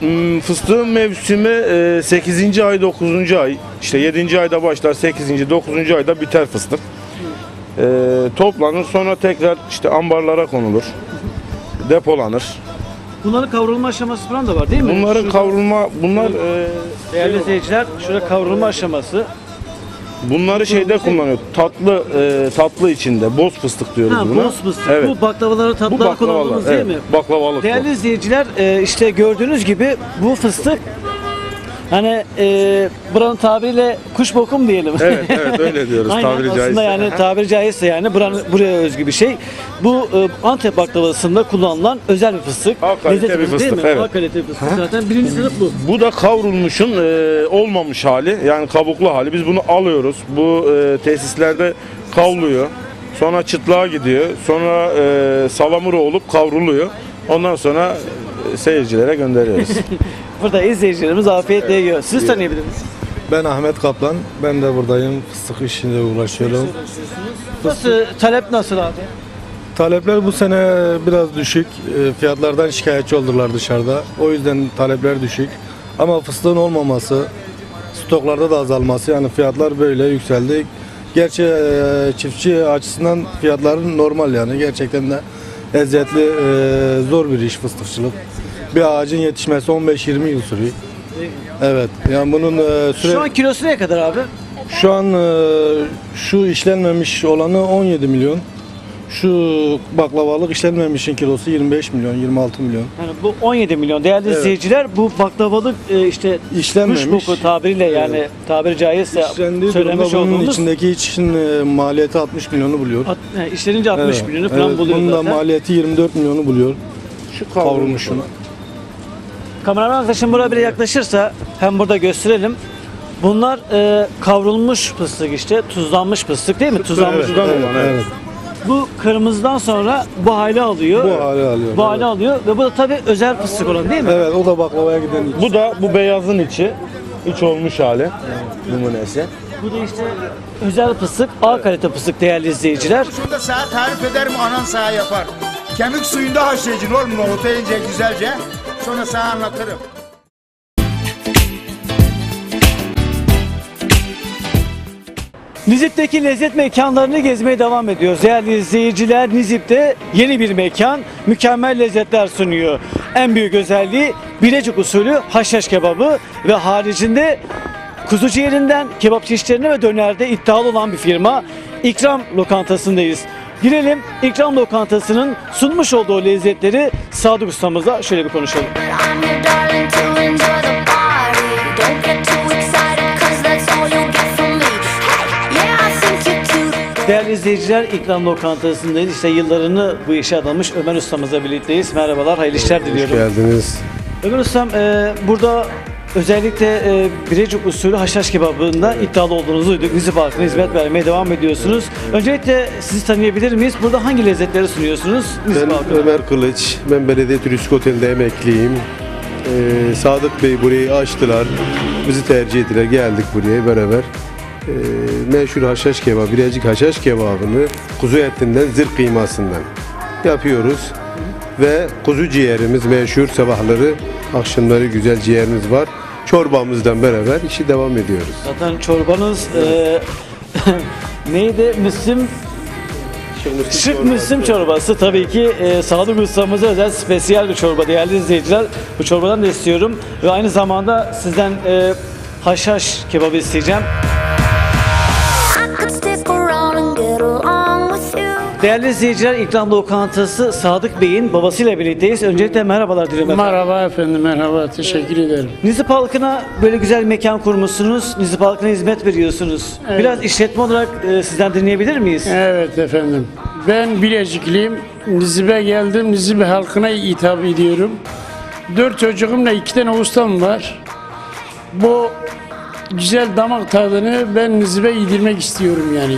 Hmm, fıstığın mevsimi e, 8. ay 9. ay işte 7. ayda başlar 8. 9. ayda biter fıstık. E, toplanır sonra tekrar işte ambarlara konulur. Depolanır. Bunların kavrulma aşaması falan da var değil mi? Bunların Şurada- kavrulma bunlar e, Değerli izleyiciler şurada kavrulma aşaması. Bunları şeyde kullanıyor. Tatlı e, tatlı içinde boz fıstık diyoruz Ha, buna. boz fıstık. Evet. Bu baklavaları tatlılar Bu baklavalar, kullandığımız değil evet. mi? Baklavalık bu. Değerli izleyiciler e, işte gördüğünüz gibi bu fıstık Hani e, buranın tabiriyle kuş bokum diyelim. Evet, evet, öyle diyoruz Aynen, tabiri aslında caizse. yani Aha. tabiri caizse yani buranın, buraya özgü bir şey. Bu e, Antep baklavasında kullanılan özel bir fıstık. A kalite bir değil fıstık, mi? evet. A kalite bir fıstık zaten. Birinci sınıf bu. Bu da kavrulmuşun e, olmamış hali yani kabuklu hali. Biz bunu alıyoruz. Bu e, tesislerde kavruluyor. Sonra çıtlığa gidiyor. Sonra e, salamura olup kavruluyor. Ondan sonra seyircilere gönderiyoruz. Burada izleyicilerimiz afiyetle yiyor. Siz tanıyabilir misiniz? Ben Ahmet Kaplan. Ben de buradayım. Fıstık işinde uğraşıyorum. Nasıl, talep nasıl abi? Talepler bu sene biraz düşük. E, Fiyatlardan şikayetçi oldular dışarıda. O yüzden talepler düşük. Ama fıstığın olmaması, stoklarda da azalması yani fiyatlar böyle yükseldi. Gerçi e, çiftçi açısından fiyatların normal yani. Gerçekten de eziyetli, e, zor bir iş fıstıkçılık. Bir ağacın yetişmesi 15-20 yıl sürüyor. Evet. Yani bunun e, süre... Şu an kilosu ne kadar abi? Şu an e, şu işlenmemiş olanı 17 milyon. Şu baklavalık işlenmemişin kilosu 25 milyon, 26 milyon. Yani bu 17 milyon değerli Evet. izleyiciler bu baklavalık e, işte İşlenmemiş. kuş boku tabiriyle yani tabiri caizse İşlendiği söylemiş durumda bunun olduğumuz içindeki için e, maliyeti 60 milyonu buluyor. At, he, işlenince 60 Evet, milyonu falan evet. buluyor Bunun da zaten. maliyeti 24 milyonu buluyor. Şu kavrulmuşun. Kameraman arkadaşım buraya bile yaklaşırsa hem burada gösterelim. Bunlar e, kavrulmuş fıstık işte, tuzlanmış fıstık değil mi? Tuzlanmış. Evet, evet, evet. Bu kırmızıdan sonra bu hali alıyor. Bu hali alıyor, Bu hali alıyor ve bu da tabii özel fıstık olan değil mi? Evet o da baklavaya giden iç. bu da bu beyazın içi. iç olmuş hali. Numunesi. Bu da işte özel fıstık, A kalite fıstık değerli izleyiciler. Şurada sağa tarif ederim anan sağa yapar. Kemik suyunda haşlayacaksın oğlum nohuta ince güzelce. Sonra sana anlatırım. Nizip'teki lezzet mekanlarını gezmeye devam ediyoruz. Değerli izleyiciler Nizip'te yeni bir mekan mükemmel lezzetler sunuyor. En büyük özelliği Bilecik usulü haşhaş kebabı ve haricinde kuzu ciğerinden kebap çeşitlerine ve dönerde iddialı olan bir firma İkram Lokantası'ndayız. Girelim İkram Lokantası'nın sunmuş olduğu lezzetleri Sadık Ustamızla şöyle bir konuşalım. Değerli izleyiciler İkram Lokantası'ndayız. İşte yıllarını bu işe adamış Ömer Ustamızla birlikteyiz. Merhabalar, hayırlı işler diliyorum. geldiniz. Ömer Ustam e, burada özellikle e, Birecik usulü haşhaş kebabında iddialı olduğunuzu duyduk. Nizip halkına hizmet vermeye devam ediyorsunuz. Öncelikle sizi tanıyabilir miyiz? Burada hangi lezzetleri sunuyorsunuz? Nizip Ben halkına? Ömer Kılıç. Ben belediye turistik otelinde emekliyim. Ee, Sadık Bey burayı açtılar. Bizi tercih ettiler. Geldik buraya beraber. Ee, meşhur haşhaş kebabı, Birecik haşhaş kebabını kuzu etinden, zırh kıymasından yapıyoruz. Ve kuzu ciğerimiz meşhur sabahları, akşamları güzel ciğerimiz var. Çorbamızdan beraber işi devam ediyoruz. Zaten çorbanız e, neydi? Müslim Şık Müslim çorbası tabii ki e, Sadık Ustamıza özel spesiyel bir çorba değerli izleyiciler. Bu çorbadan da istiyorum ve aynı zamanda sizden e, haşhaş kebabı isteyeceğim. Değerli izleyiciler İkram Lokantası Sadık Bey'in babasıyla birlikteyiz. Öncelikle merhabalar dilerim efendim. Merhaba efendim, merhaba. Teşekkür ederim. Nizip halkına böyle güzel bir mekan kurmuşsunuz. Nizip halkına hizmet veriyorsunuz. Evet. Biraz işletme olarak e, sizden dinleyebilir miyiz? Evet efendim. Ben Bilecikliyim. Nizip'e geldim. Nizip halkına hitap ediyorum. Dört çocuğumla iki tane ustam var. Bu güzel damak tadını ben Nizip'e yedirmek istiyorum yani.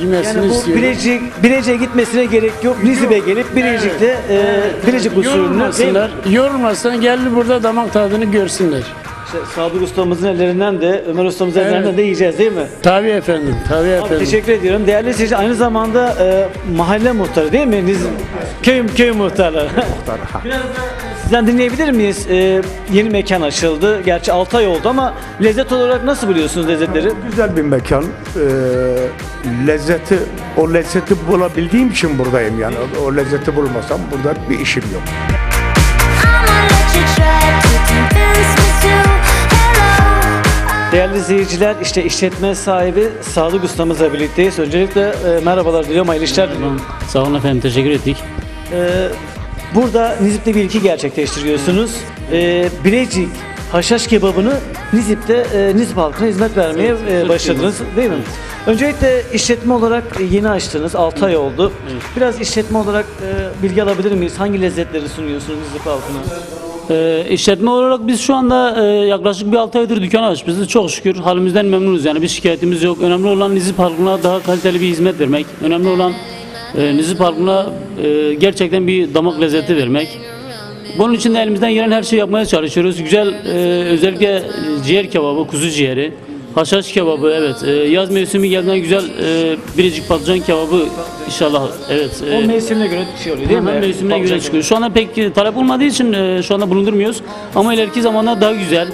Yemesini Yani bu istiyorum. Bilecik, Bilecik'e gitmesine gerek yok. Nizip'e gelip Bilecik'te e, Bilecik usulünü değil mi? Yorulmasınlar. Yorulmasınlar. Geldi burada damak tadını görsünler. İşte Sadık ustamızın ellerinden de Ömer ustamızın Evet. ellerinden de yiyeceğiz değil mi? Tabii efendim. Tabii Abi efendim. teşekkür ediyorum. Değerli izleyiciler aynı zamanda e, mahalle muhtarı değil mi? Niz, köy, köy muhtarı. Biraz da sizden dinleyebilir miyiz? E, yeni mekan açıldı. Gerçi 6 ay oldu ama lezzet olarak nasıl buluyorsunuz lezzetleri? Güzel bir mekan. Ee, lezzeti, o lezzeti bulabildiğim için buradayım yani. O lezzeti bulmasam burada bir işim yok. Değerli izleyiciler işte işletme sahibi Sadık ustamızla birlikteyiz. Öncelikle e, merhabalar diliyorum, hayırlı işler diliyorum. Sağ olun efendim, teşekkür ettik. E, burada Nizip'te bir ilki gerçekleştiriyorsunuz. E, Bilecik haşhaş kebabını Nizip'te e, Nizip halkına hizmet vermeye e, başladınız değil mi? Öncelikle işletme olarak e, yeni açtınız, 6 ay oldu. Biraz işletme olarak e, bilgi alabilir miyiz? Hangi lezzetleri sunuyorsunuz Nizip halkına? Ee, işletme olarak biz şu anda e, yaklaşık bir 6 aydır dükkan açmışız. Çok şükür halimizden memnunuz yani bir şikayetimiz yok. Önemli olan Nizip halkına daha kaliteli bir hizmet vermek. Önemli olan e, Nizip halkına e, gerçekten bir damak lezzeti vermek. Bunun için de elimizden gelen her şeyi yapmaya çalışıyoruz. Güzel e, özellikle ciğer kebabı, kuzu ciğeri, haşhaş kebabı evet. E, yaz mevsimi geldiğinde güzel e, biricik patlıcan kebabı inşallah evet. e, O mevsimine göre şey oluyor değil mi? Hemen mevsimine göre Patlıcan çıkıyor. Şu anda pek talep olmadığı için e, şu anda bulundurmuyoruz. Ama ileriki zamanda daha güzel.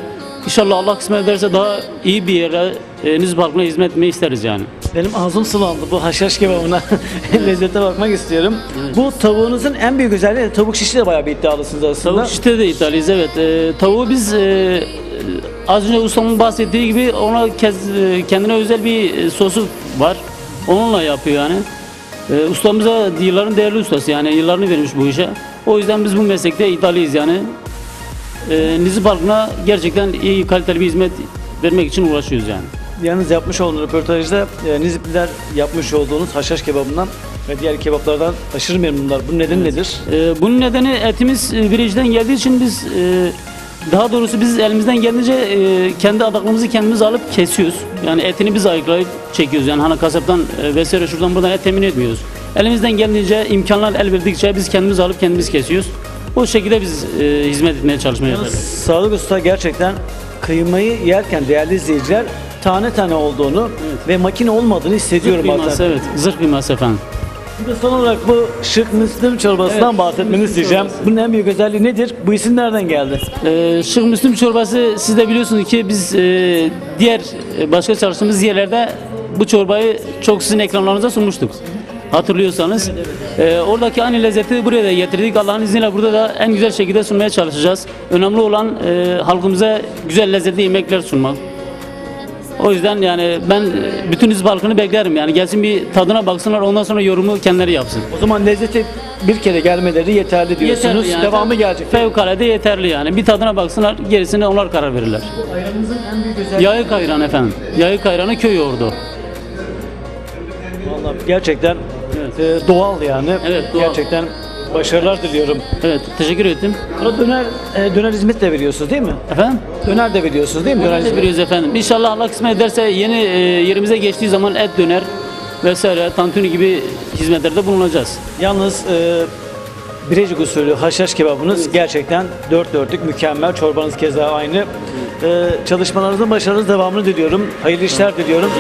İnşallah Allah kısmet ederse daha iyi bir yere e, Nizip halkına hizmet etmeyi isteriz yani. Benim ağzım sulandı bu haşhaş kebabına. Lezzete bakmak istiyorum. Bu tavuğunuzun en büyük özelliği de tavuk şişi de bayağı bir iddialısınız aslında. Tavuk şişte de iddialıyız evet. E, tavuğu biz e, az önce ustamın bahsettiği gibi ona kez, e, kendine özel bir e, sosu var. Onunla yapıyor yani. E, ustamıza yılların değerli ustası yani yıllarını vermiş bu işe. O yüzden biz bu meslekte iddialıyız yani. E, Nizip halkına gerçekten iyi kaliteli bir hizmet vermek için uğraşıyoruz yani. Yalnız yapmış olduğunuz röportajda e, Nizipliler yapmış olduğunuz haşhaş kebabından ve diğer kebaplardan aşırı memnunlar. Bunun nedeni nedir? Ee, bunun nedeni etimiz e, biriciden geldiği için biz e, daha doğrusu biz elimizden geldiğince e, kendi adaklığımızı kendimiz alıp kesiyoruz. Yani etini biz ayıklayıp çekiyoruz. Yani hani kasaptan e, vesaire şuradan buradan et temin etmiyoruz. Elimizden geldiğince imkanlar el verdikçe biz kendimiz alıp kendimiz kesiyoruz. Bu şekilde biz e, hizmet etmeye çalışmaya Yalnız çalışıyoruz. Sadık Usta gerçekten kıymayı yerken değerli izleyiciler tane tane olduğunu ve makine olmadığını hissediyorum Zırh bazen. evet. Zırh kıyması efendim. Bir de son olarak bu şık Müslüm çorbasından Evet, bahsetmeni isteyeceğim. çorbası. Bunun en büyük özelliği nedir? Bu isim nereden geldi? Ee, Şık Müslüm çorbası siz de biliyorsunuz ki biz e, diğer e, başka çalıştığımız yerlerde bu çorbayı çok sizin ekranlarınıza sunmuştuk. Hatırlıyorsanız. Ee, oradaki aynı lezzeti buraya da getirdik. Allah'ın izniyle burada da en güzel şekilde sunmaya çalışacağız. Önemli olan e, halkımıza güzel lezzetli yemekler sunmak. O yüzden yani ben e, bütün İzmir halkını beklerim yani gelsin bir tadına baksınlar ondan sonra yorumu kendileri yapsın. O zaman lezzeti bir kere gelmeleri yeterli diyorsunuz. Yeterli yani. Devamı gelecek. Fevkalade yeterli yani. Bir tadına baksınlar gerisine onlar karar verirler. Ayranınızın en büyük özelliği Yayık ayran efendim. Yayık ayranı köy yoğurdu. Vallahi gerçekten e, doğal yani. Evet, doğal. Gerçekten başarılar diliyorum. Evet teşekkür ettim. Sonra döner e, döner hizmet de veriyorsunuz değil mi? Efendim? Döner de veriyorsunuz değil mi? Döner de hizmet. veriyoruz efendim. İnşallah Allah kısmet ederse yeni e, yerimize geçtiği zaman et döner vesaire tantuni gibi hizmetlerde bulunacağız. Yalnız e, Birecik usulü haşhaş kebabınız gerçekten dört dörtlük mükemmel. Çorbanız keza aynı. E, çalışmalarınızın başarınız devamını diliyorum. Hayırlı işler diliyorum.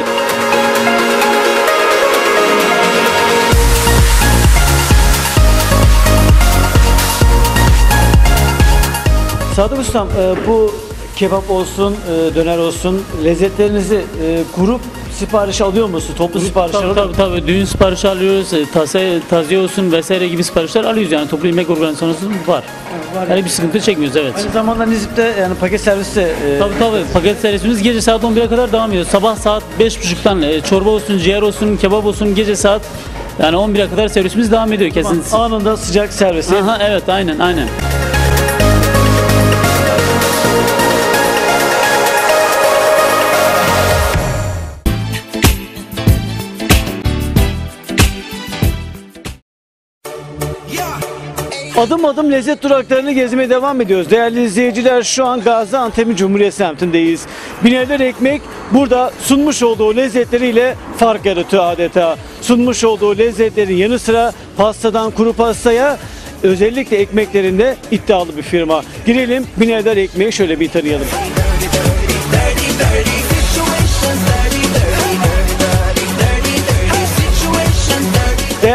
Sadık Ustam e, bu kebap olsun, e, döner olsun lezzetlerinizi e, grup sipariş alıyor musun? Toplu sipariş Tabii, alıyor tabii tabii düğün siparişi alıyoruz, e, tase, taziye olsun vesaire gibi siparişler alıyoruz yani toplu yemek organizasyonu var. Yani bir sıkıntı çekmiyoruz evet. Aynı zamanda Nizip'te yani paket servisi de e, Tabii tabii paket servisimiz gece saat 11'e kadar devam ediyor. Sabah saat 5.30'dan e, çorba olsun, ciğer olsun, kebap olsun gece saat yani 11'e kadar servisimiz devam ediyor kesin. anında sıcak servisi. Aha, evet aynen aynen. Adım adım lezzet duraklarını gezmeye devam ediyoruz. Değerli izleyiciler şu an Gaziantep'in Cumhuriyet semtindeyiz. Binerler ekmek burada sunmuş olduğu lezzetleriyle fark yaratıyor adeta. Sunmuş olduğu lezzetlerin yanı sıra pastadan kuru pastaya özellikle ekmeklerinde iddialı bir firma. Girelim Binerler ekmeği şöyle bir tanıyalım.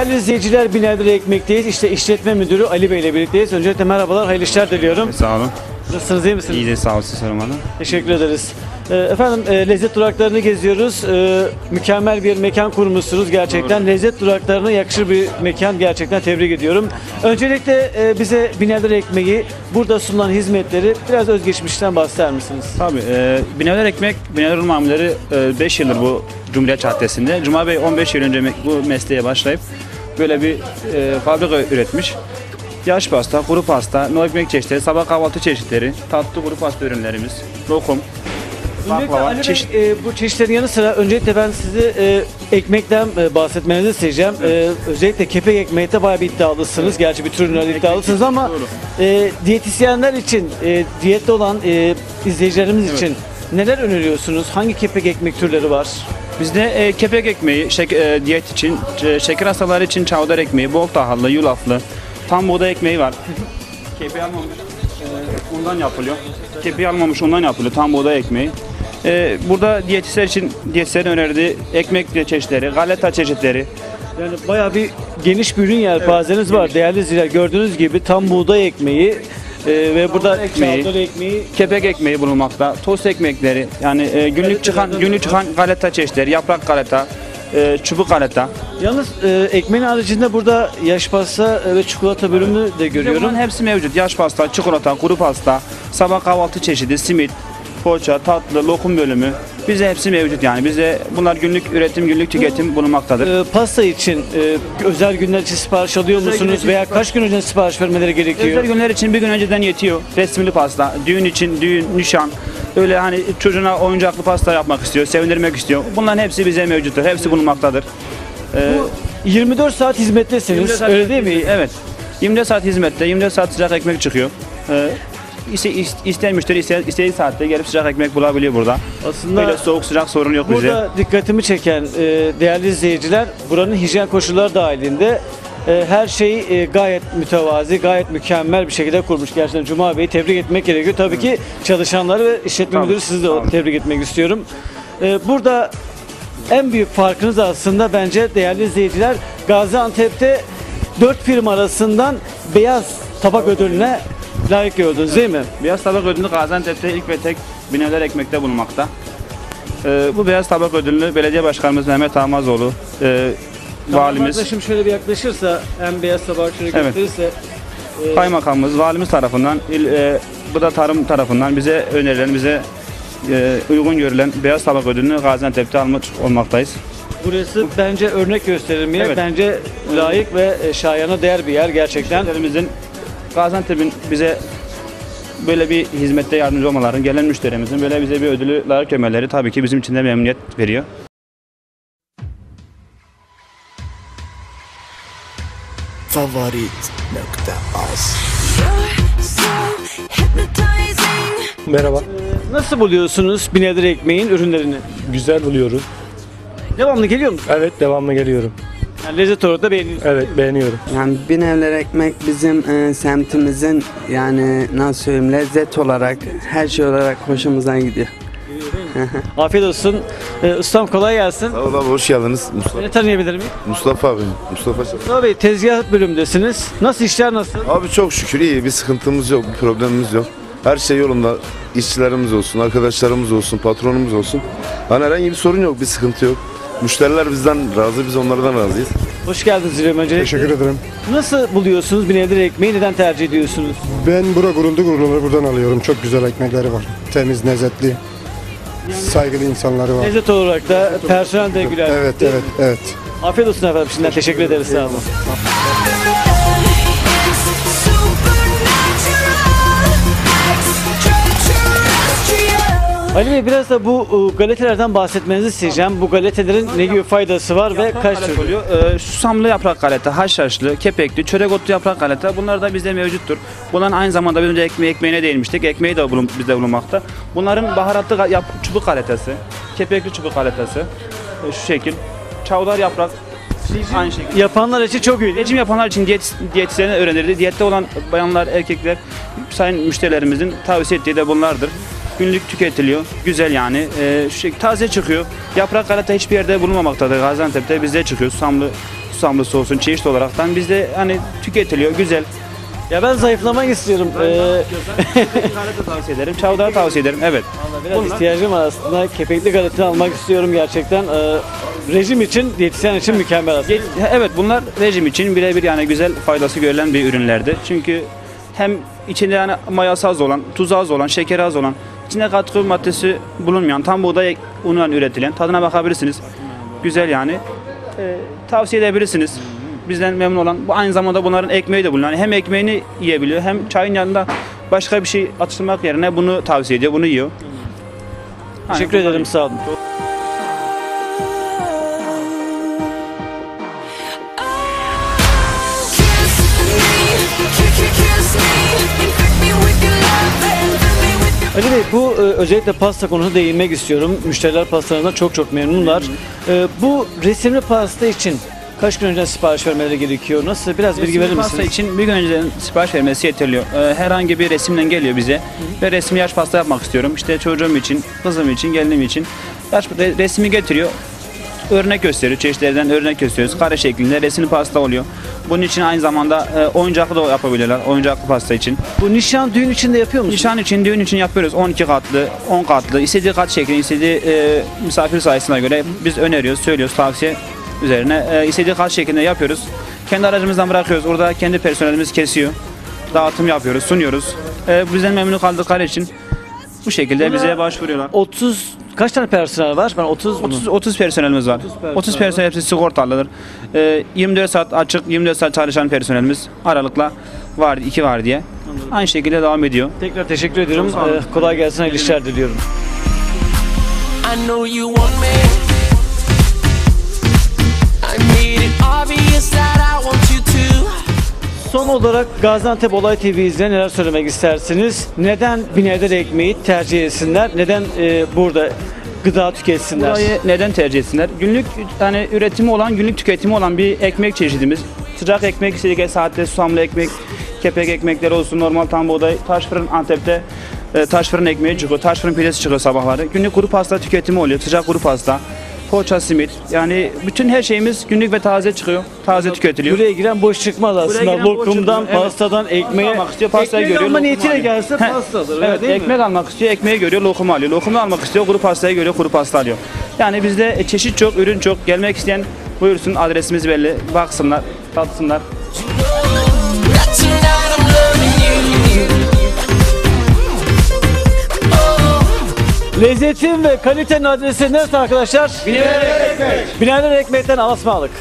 Değerli izleyiciler Binerler Ekmek'teyiz. İşte işletme müdürü Ali Bey ile birlikteyiz. Öncelikle merhabalar, hayırlı işler diliyorum. Sağ olun. Nasılsınız, iyi misiniz? İyi de sağ olun siz sormalı. Teşekkür ederiz. Ee, Efendim e, lezzet duraklarını geziyoruz. Ee, Mükemmel bir mekan kurmuşsunuz gerçekten. Lezzet duraklarına yakışır bir mekan gerçekten tebrik ediyorum. Öncelikle e, bize Binerler Ekmeği, burada sunulan hizmetleri biraz özgeçmişten bahseder misiniz? Tabii. E, Bineler Ekmek, Bineler Mamuleri 5 yıldır bu Cumhuriyet Caddesi'nde. Cuma Bey 15 yıl önce me- bu mesleğe başlayıp böyle bir e, fabrika üretmiş. yaş pasta, kuru pasta, no ekmek çeşitleri, sabah kahvaltı çeşitleri, tatlı kuru pasta ürünlerimiz, lokum, Öncelikle baklava, Ali Bey, e, bu çeşitlerin yanı sıra öncelikle ben sizi e, ekmekten e, bahsetmenizi isteyeceğim. E, özellikle kepek ekmekte bayağı bir iddialısınız. Gerçi bir ürünlerde iddialısınız ama e, diyetisyenler için, e, diyette olan e, izleyicilerimiz için neler öneriyorsunuz? Hangi kepek ekmek türleri var? Bizde e, kepek ekmeği, şek- e, diyet için, e, şeker hastaları için çavdar ekmeği, bol tahıllı, yulaflı, tam buğday ekmeği var. Kepeği almamış, e, undan yapılıyor. Kepeği almamış undan yapılıyor, tam buğday ekmeği. E, burada diyetisyen için diyetisyenin önerdiği ekmek çeşitleri, galeta çeşitleri. Yani bayağı bir geniş bir ürün yelpazeniz var. Değerli izleyiciler gördüğünüz gibi tam buğday ekmeği e, ve burada ekmeği, çavdar ekmeği kepek ekmeği bulunmakta, tost ekmekleri, yani e, günlük çıkan günlük çıkan galeta çeşitleri, yaprak galeta, e, çubuk galeta. Yalnız e, ekmeğin haricinde burada yaş pasta e, ve çikolata bölümünü de görüyorum. Bunların hepsi mevcut. Yaş pasta, çikolata, kuru pasta, sabah kahvaltı çeşidi, simit, poğaça, tatlı, lokum bölümü. Bize hepsi mevcut yani. Bize bunlar günlük üretim, günlük tüketim bulunmaktadır. E, pasta için e, özel günler için sipariş alıyor Özel günler musunuz için veya kaç gün önce sipariş vermeleri gerekiyor? Özel günler için bir gün önceden yetiyor. Resimli pasta, düğün için düğün, nişan. Öyle hani çocuğuna oyuncaklı pasta yapmak istiyor, sevindirmek istiyor. Bunların hepsi bize mevcuttur. Hepsi bulunmaktadır. Ee, Bu 24 saat hizmettesiniz. 24 saat öyle değil mi? Evet. 24 saat hizmette, 24 saat sıcak ekmek çıkıyor. Ee, iste, is- isteyen müşteri iste, istediği saatte gelip sıcak ekmek bulabiliyor burada. Aslında Böyle soğuk sıcak sorun yok bize. Burada dikkatimi çeken e, değerli izleyiciler buranın hijyen koşulları dahilinde e, her şey e, gayet mütevazi, gayet mükemmel bir şekilde kurmuş. Gerçekten Cuma Bey'i tebrik etmek gerekiyor. Tabii ki çalışanları ve işletme Tabii, müdürü sizi de tabii. tebrik etmek istiyorum. E, burada en büyük farkınız aslında bence değerli izleyiciler Gaziantep'te dört firma arasından beyaz tabak ödülüne layık gördünüz değil mi? Beyaz tabak ödülü Gaziantep'te ilk ve tek Bineler Ekmek'te bulunmakta. Ee, bu beyaz tabak ödülünü belediye başkanımız Mehmet Ahmazoğlu, e, valimiz, Arkadaşım şöyle bir yaklaşırsa hem beyaz tabak şöyle Evet. gösterirse e, kaymakamımız, valimiz tarafından, il, e, bu da tarım tarafından bize önerilen, bize e, uygun görülen beyaz tabak ödülünü Gaziantep'te almış olmaktayız. Burası bence örnek yer. Evet. Bence layık ve e, şayana değer bir yer gerçekten. Müşterilerimizin Gaziantep'in bize böyle bir hizmette yardımcı olmaları, gelen müşterimizin böyle bize bir ödülü layık görmeleri tabii ki bizim için de memnuniyet veriyor. Favorit.az Merhaba. Nasıl buluyorsunuz Binedir Ekmeğin ürünlerini? Güzel buluyoruz. Devamlı geliyor musun? Evet devamlı geliyorum. Yani lezzet olarak da beğeniyorsun. Evet beğeniyorum. Yani Binevler Ekmek bizim e, semtimizin yani nasıl söyleyeyim lezzet olarak her şey olarak hoşumuza gidiyor. Afiyet olsun. Ee, ustam kolay gelsin. Sağ ol abi hoş geldiniz. Mustafa, Beni tanıyabilir miyim? Mustafa abi. Mustafa Şah. Mustafa Bey tezgah bölümündesiniz. Nasıl işler nasıl? Abi çok şükür iyi. Bir sıkıntımız yok, bir problemimiz yok. Her şey yolunda. İşçilerimiz olsun, arkadaşlarımız olsun, patronumuz olsun. Hani herhangi bir sorun yok, bir sıkıntı yok. Müşteriler bizden razı, biz onlardan razıyız. Hoş geldiniz Züleyman öncelikle. Teşekkür ederim. Nasıl buluyorsunuz Binedir Ekmeği? Neden tercih ediyorsunuz? Ben bura guruldu gurulları buradan alıyorum. Çok güzel ekmekleri var. Temiz, lezzetli. Saygılı insanları var. Lezzet olarak da personel de güler. Evet, evet, evet. Afiyet olsun efendim. Şimdiden teşekkür ederiz. Sağ olun. Ali Bey biraz da bu e, galetelerden bahsetmenizi isteyeceğim. Bu galetelerin ne gibi faydası var ve kaç tür? oluyor. Ee, susamlı yaprak galeta, haşhaşlı, kepekli, çörek otlu yaprak galeta bunlar da bizde mevcuttur. Bunların aynı zamanda bir önce ekmeği ekmeğine değinmiştik. Ekmeği de bulun, bizde bulunmakta. Bunların baharatlı ga- yap, çubuk galetası, kepekli çubuk galetası e, şu şekil. Çavdar yaprak aynı şekilde. Yapanlar için çok iyi. Rejim yapanlar için diyet, diyetisyene öğrenirdi. Diyette olan bayanlar, erkekler, sayın müşterilerimizin tavsiye ettiği de bunlardır. Günlük tüketiliyor. Güzel yani. Şu şekilde taze çıkıyor. Yaprak galeta hiçbir yerde bulunmamaktadır. Gaziantep'te bizde çıkıyor. Susamlı, susamlısı olsun çeşitli olaraktan bizde hani tüketiliyor. Güzel. Ya ben zayıflamak istiyorum. Ee, tavsiye ederim. Çavdar tavsiye ederim. Evet. Biraz ihtiyacım var aslında. Kepekli galeta almak istiyorum gerçekten. Ee, rejim için, diyetisyen için mükemmel aslında. Evet bunlar rejim için birebir yani güzel faydası görülen bir ürünlerdi. Çünkü hem içinde yani mayası az olan, tuzu az olan, şekeri az olan, içinde katkı maddesi bulunmayan, tam buğday unundan üretilen, tadına bakabilirsiniz. Güzel yani. Ee, tavsiye edebilirsiniz. bizden memnun olan bu aynı zamanda bunların ekmeği de bulunuyor. Yani hem ekmeğini yiyebiliyor hem çayın yanında başka bir şey atıştırmak yerine bunu tavsiye ediyor, bunu yiyor. Teşekkür ederim sağ olun. Ali Bey bu e, özellikle pasta konusuna değinmek istiyorum. Müşteriler pastalarından çok çok memnunlar. E, bu resimli pasta için kaç gün önceden sipariş vermeleri gerekiyor? Nasıl? Biraz bilgi verir Resimli pasta misiniz? için bir gün önceden sipariş vermesi yeterli. Ee, herhangi bir resimden geliyor bize ve resimli yaş pasta yapmak istiyorum. İşte çocuğum için, kızım için, gelinim için yaş re- resmi getiriyor. Örnek gösteriyor. Çeşitlerden örnek gösteriyoruz. Kare şeklinde resimli pasta oluyor. Bunun için aynı zamanda e, oyuncaklı da yapabilirler. Oyuncaklı pasta için. Bu nişan düğün için de yapıyor musunuz? Nişan için, düğün için yapıyoruz. 12 katlı, 10 katlı. istediği kat şeklinde, istediği e, misafir sayısına göre biz öneriyoruz, söylüyoruz tavsiye üzerine. E, istediği kat şeklinde yapıyoruz. Kendi aracımızdan bırakıyoruz. Orada kendi personelimiz kesiyor. Dağıtım yapıyoruz, sunuyoruz. E, bizden memnun kaldıkları için bu şekilde bize başvuruyorlar. 30 kaç tane personel var? Ben 30 30, 30 personelimiz var. 30 personel, hepsi sigortalıdır. E, 24 saat açık, 24 saat çalışan personelimiz aralıkla var, iki var diye. Aynı şekilde devam ediyor. Tekrar teşekkür ediyorum. Çok sağ olun. E, kolay gelsin, hayırlı işler diliyorum. I know you want me. Son olarak Gaziantep Olay TV izleyen neler söylemek istersiniz? Neden Binevler ekmeği tercih etsinler? Neden e, burada gıda tüketsinler? Burayı neden tercih etsinler? Günlük yani üretimi olan, günlük tüketimi olan bir ekmek çeşidimiz. Sıcak ekmek, istediği saatte susamlı ekmek, kepek ekmekleri olsun, normal tam buğday, taş fırın Antep'te e, taş fırın ekmeği çıkıyor, taş fırın pidesi çıkıyor sabahları. Günlük kuru pasta tüketimi oluyor, sıcak kuru pasta, poğaça, simit. Yani bütün her şeyimiz günlük ve taze çıkıyor, taze tüketiliyor. Buraya giren boş çıkmaz aslında. giren boş Lokumdan, çıkmıyor, evet. pastadan, ekmeğe. almak istiyor, pastayı Ekmeği görüyor. alma lokumu niyetiyle alıyor. gelse Heh, pastadır. öyle Evet, değil mi? ekmek almak istiyor, ekmeği görüyor, lokumu alıyor. Lokumu almak istiyor, kuru pastayı görüyor, kuru pasta alıyor. Yani bizde e, çeşit çok, ürün çok. Gelmek isteyen buyursun, adresimiz belli. Baksınlar, tatsınlar. That Lezzetin ve kalitenin adresi neresi arkadaşlar? Binevler Ekmek. Binevler Ekmek'ten Alasmalık.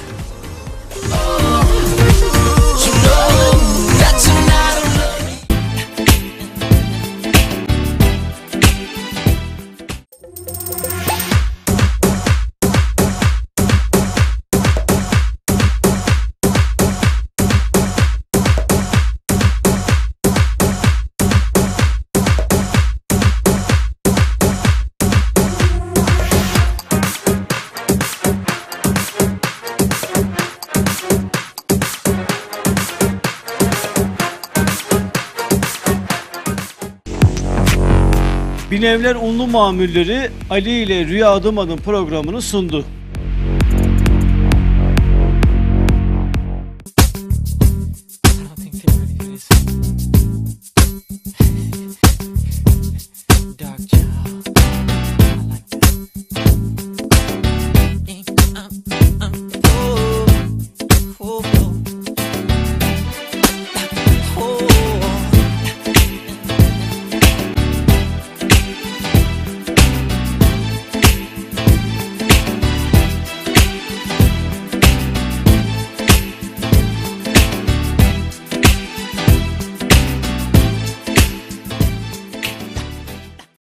Binevler Unlu Mamulleri Ali ile Rüya Adım Adım programını sundu.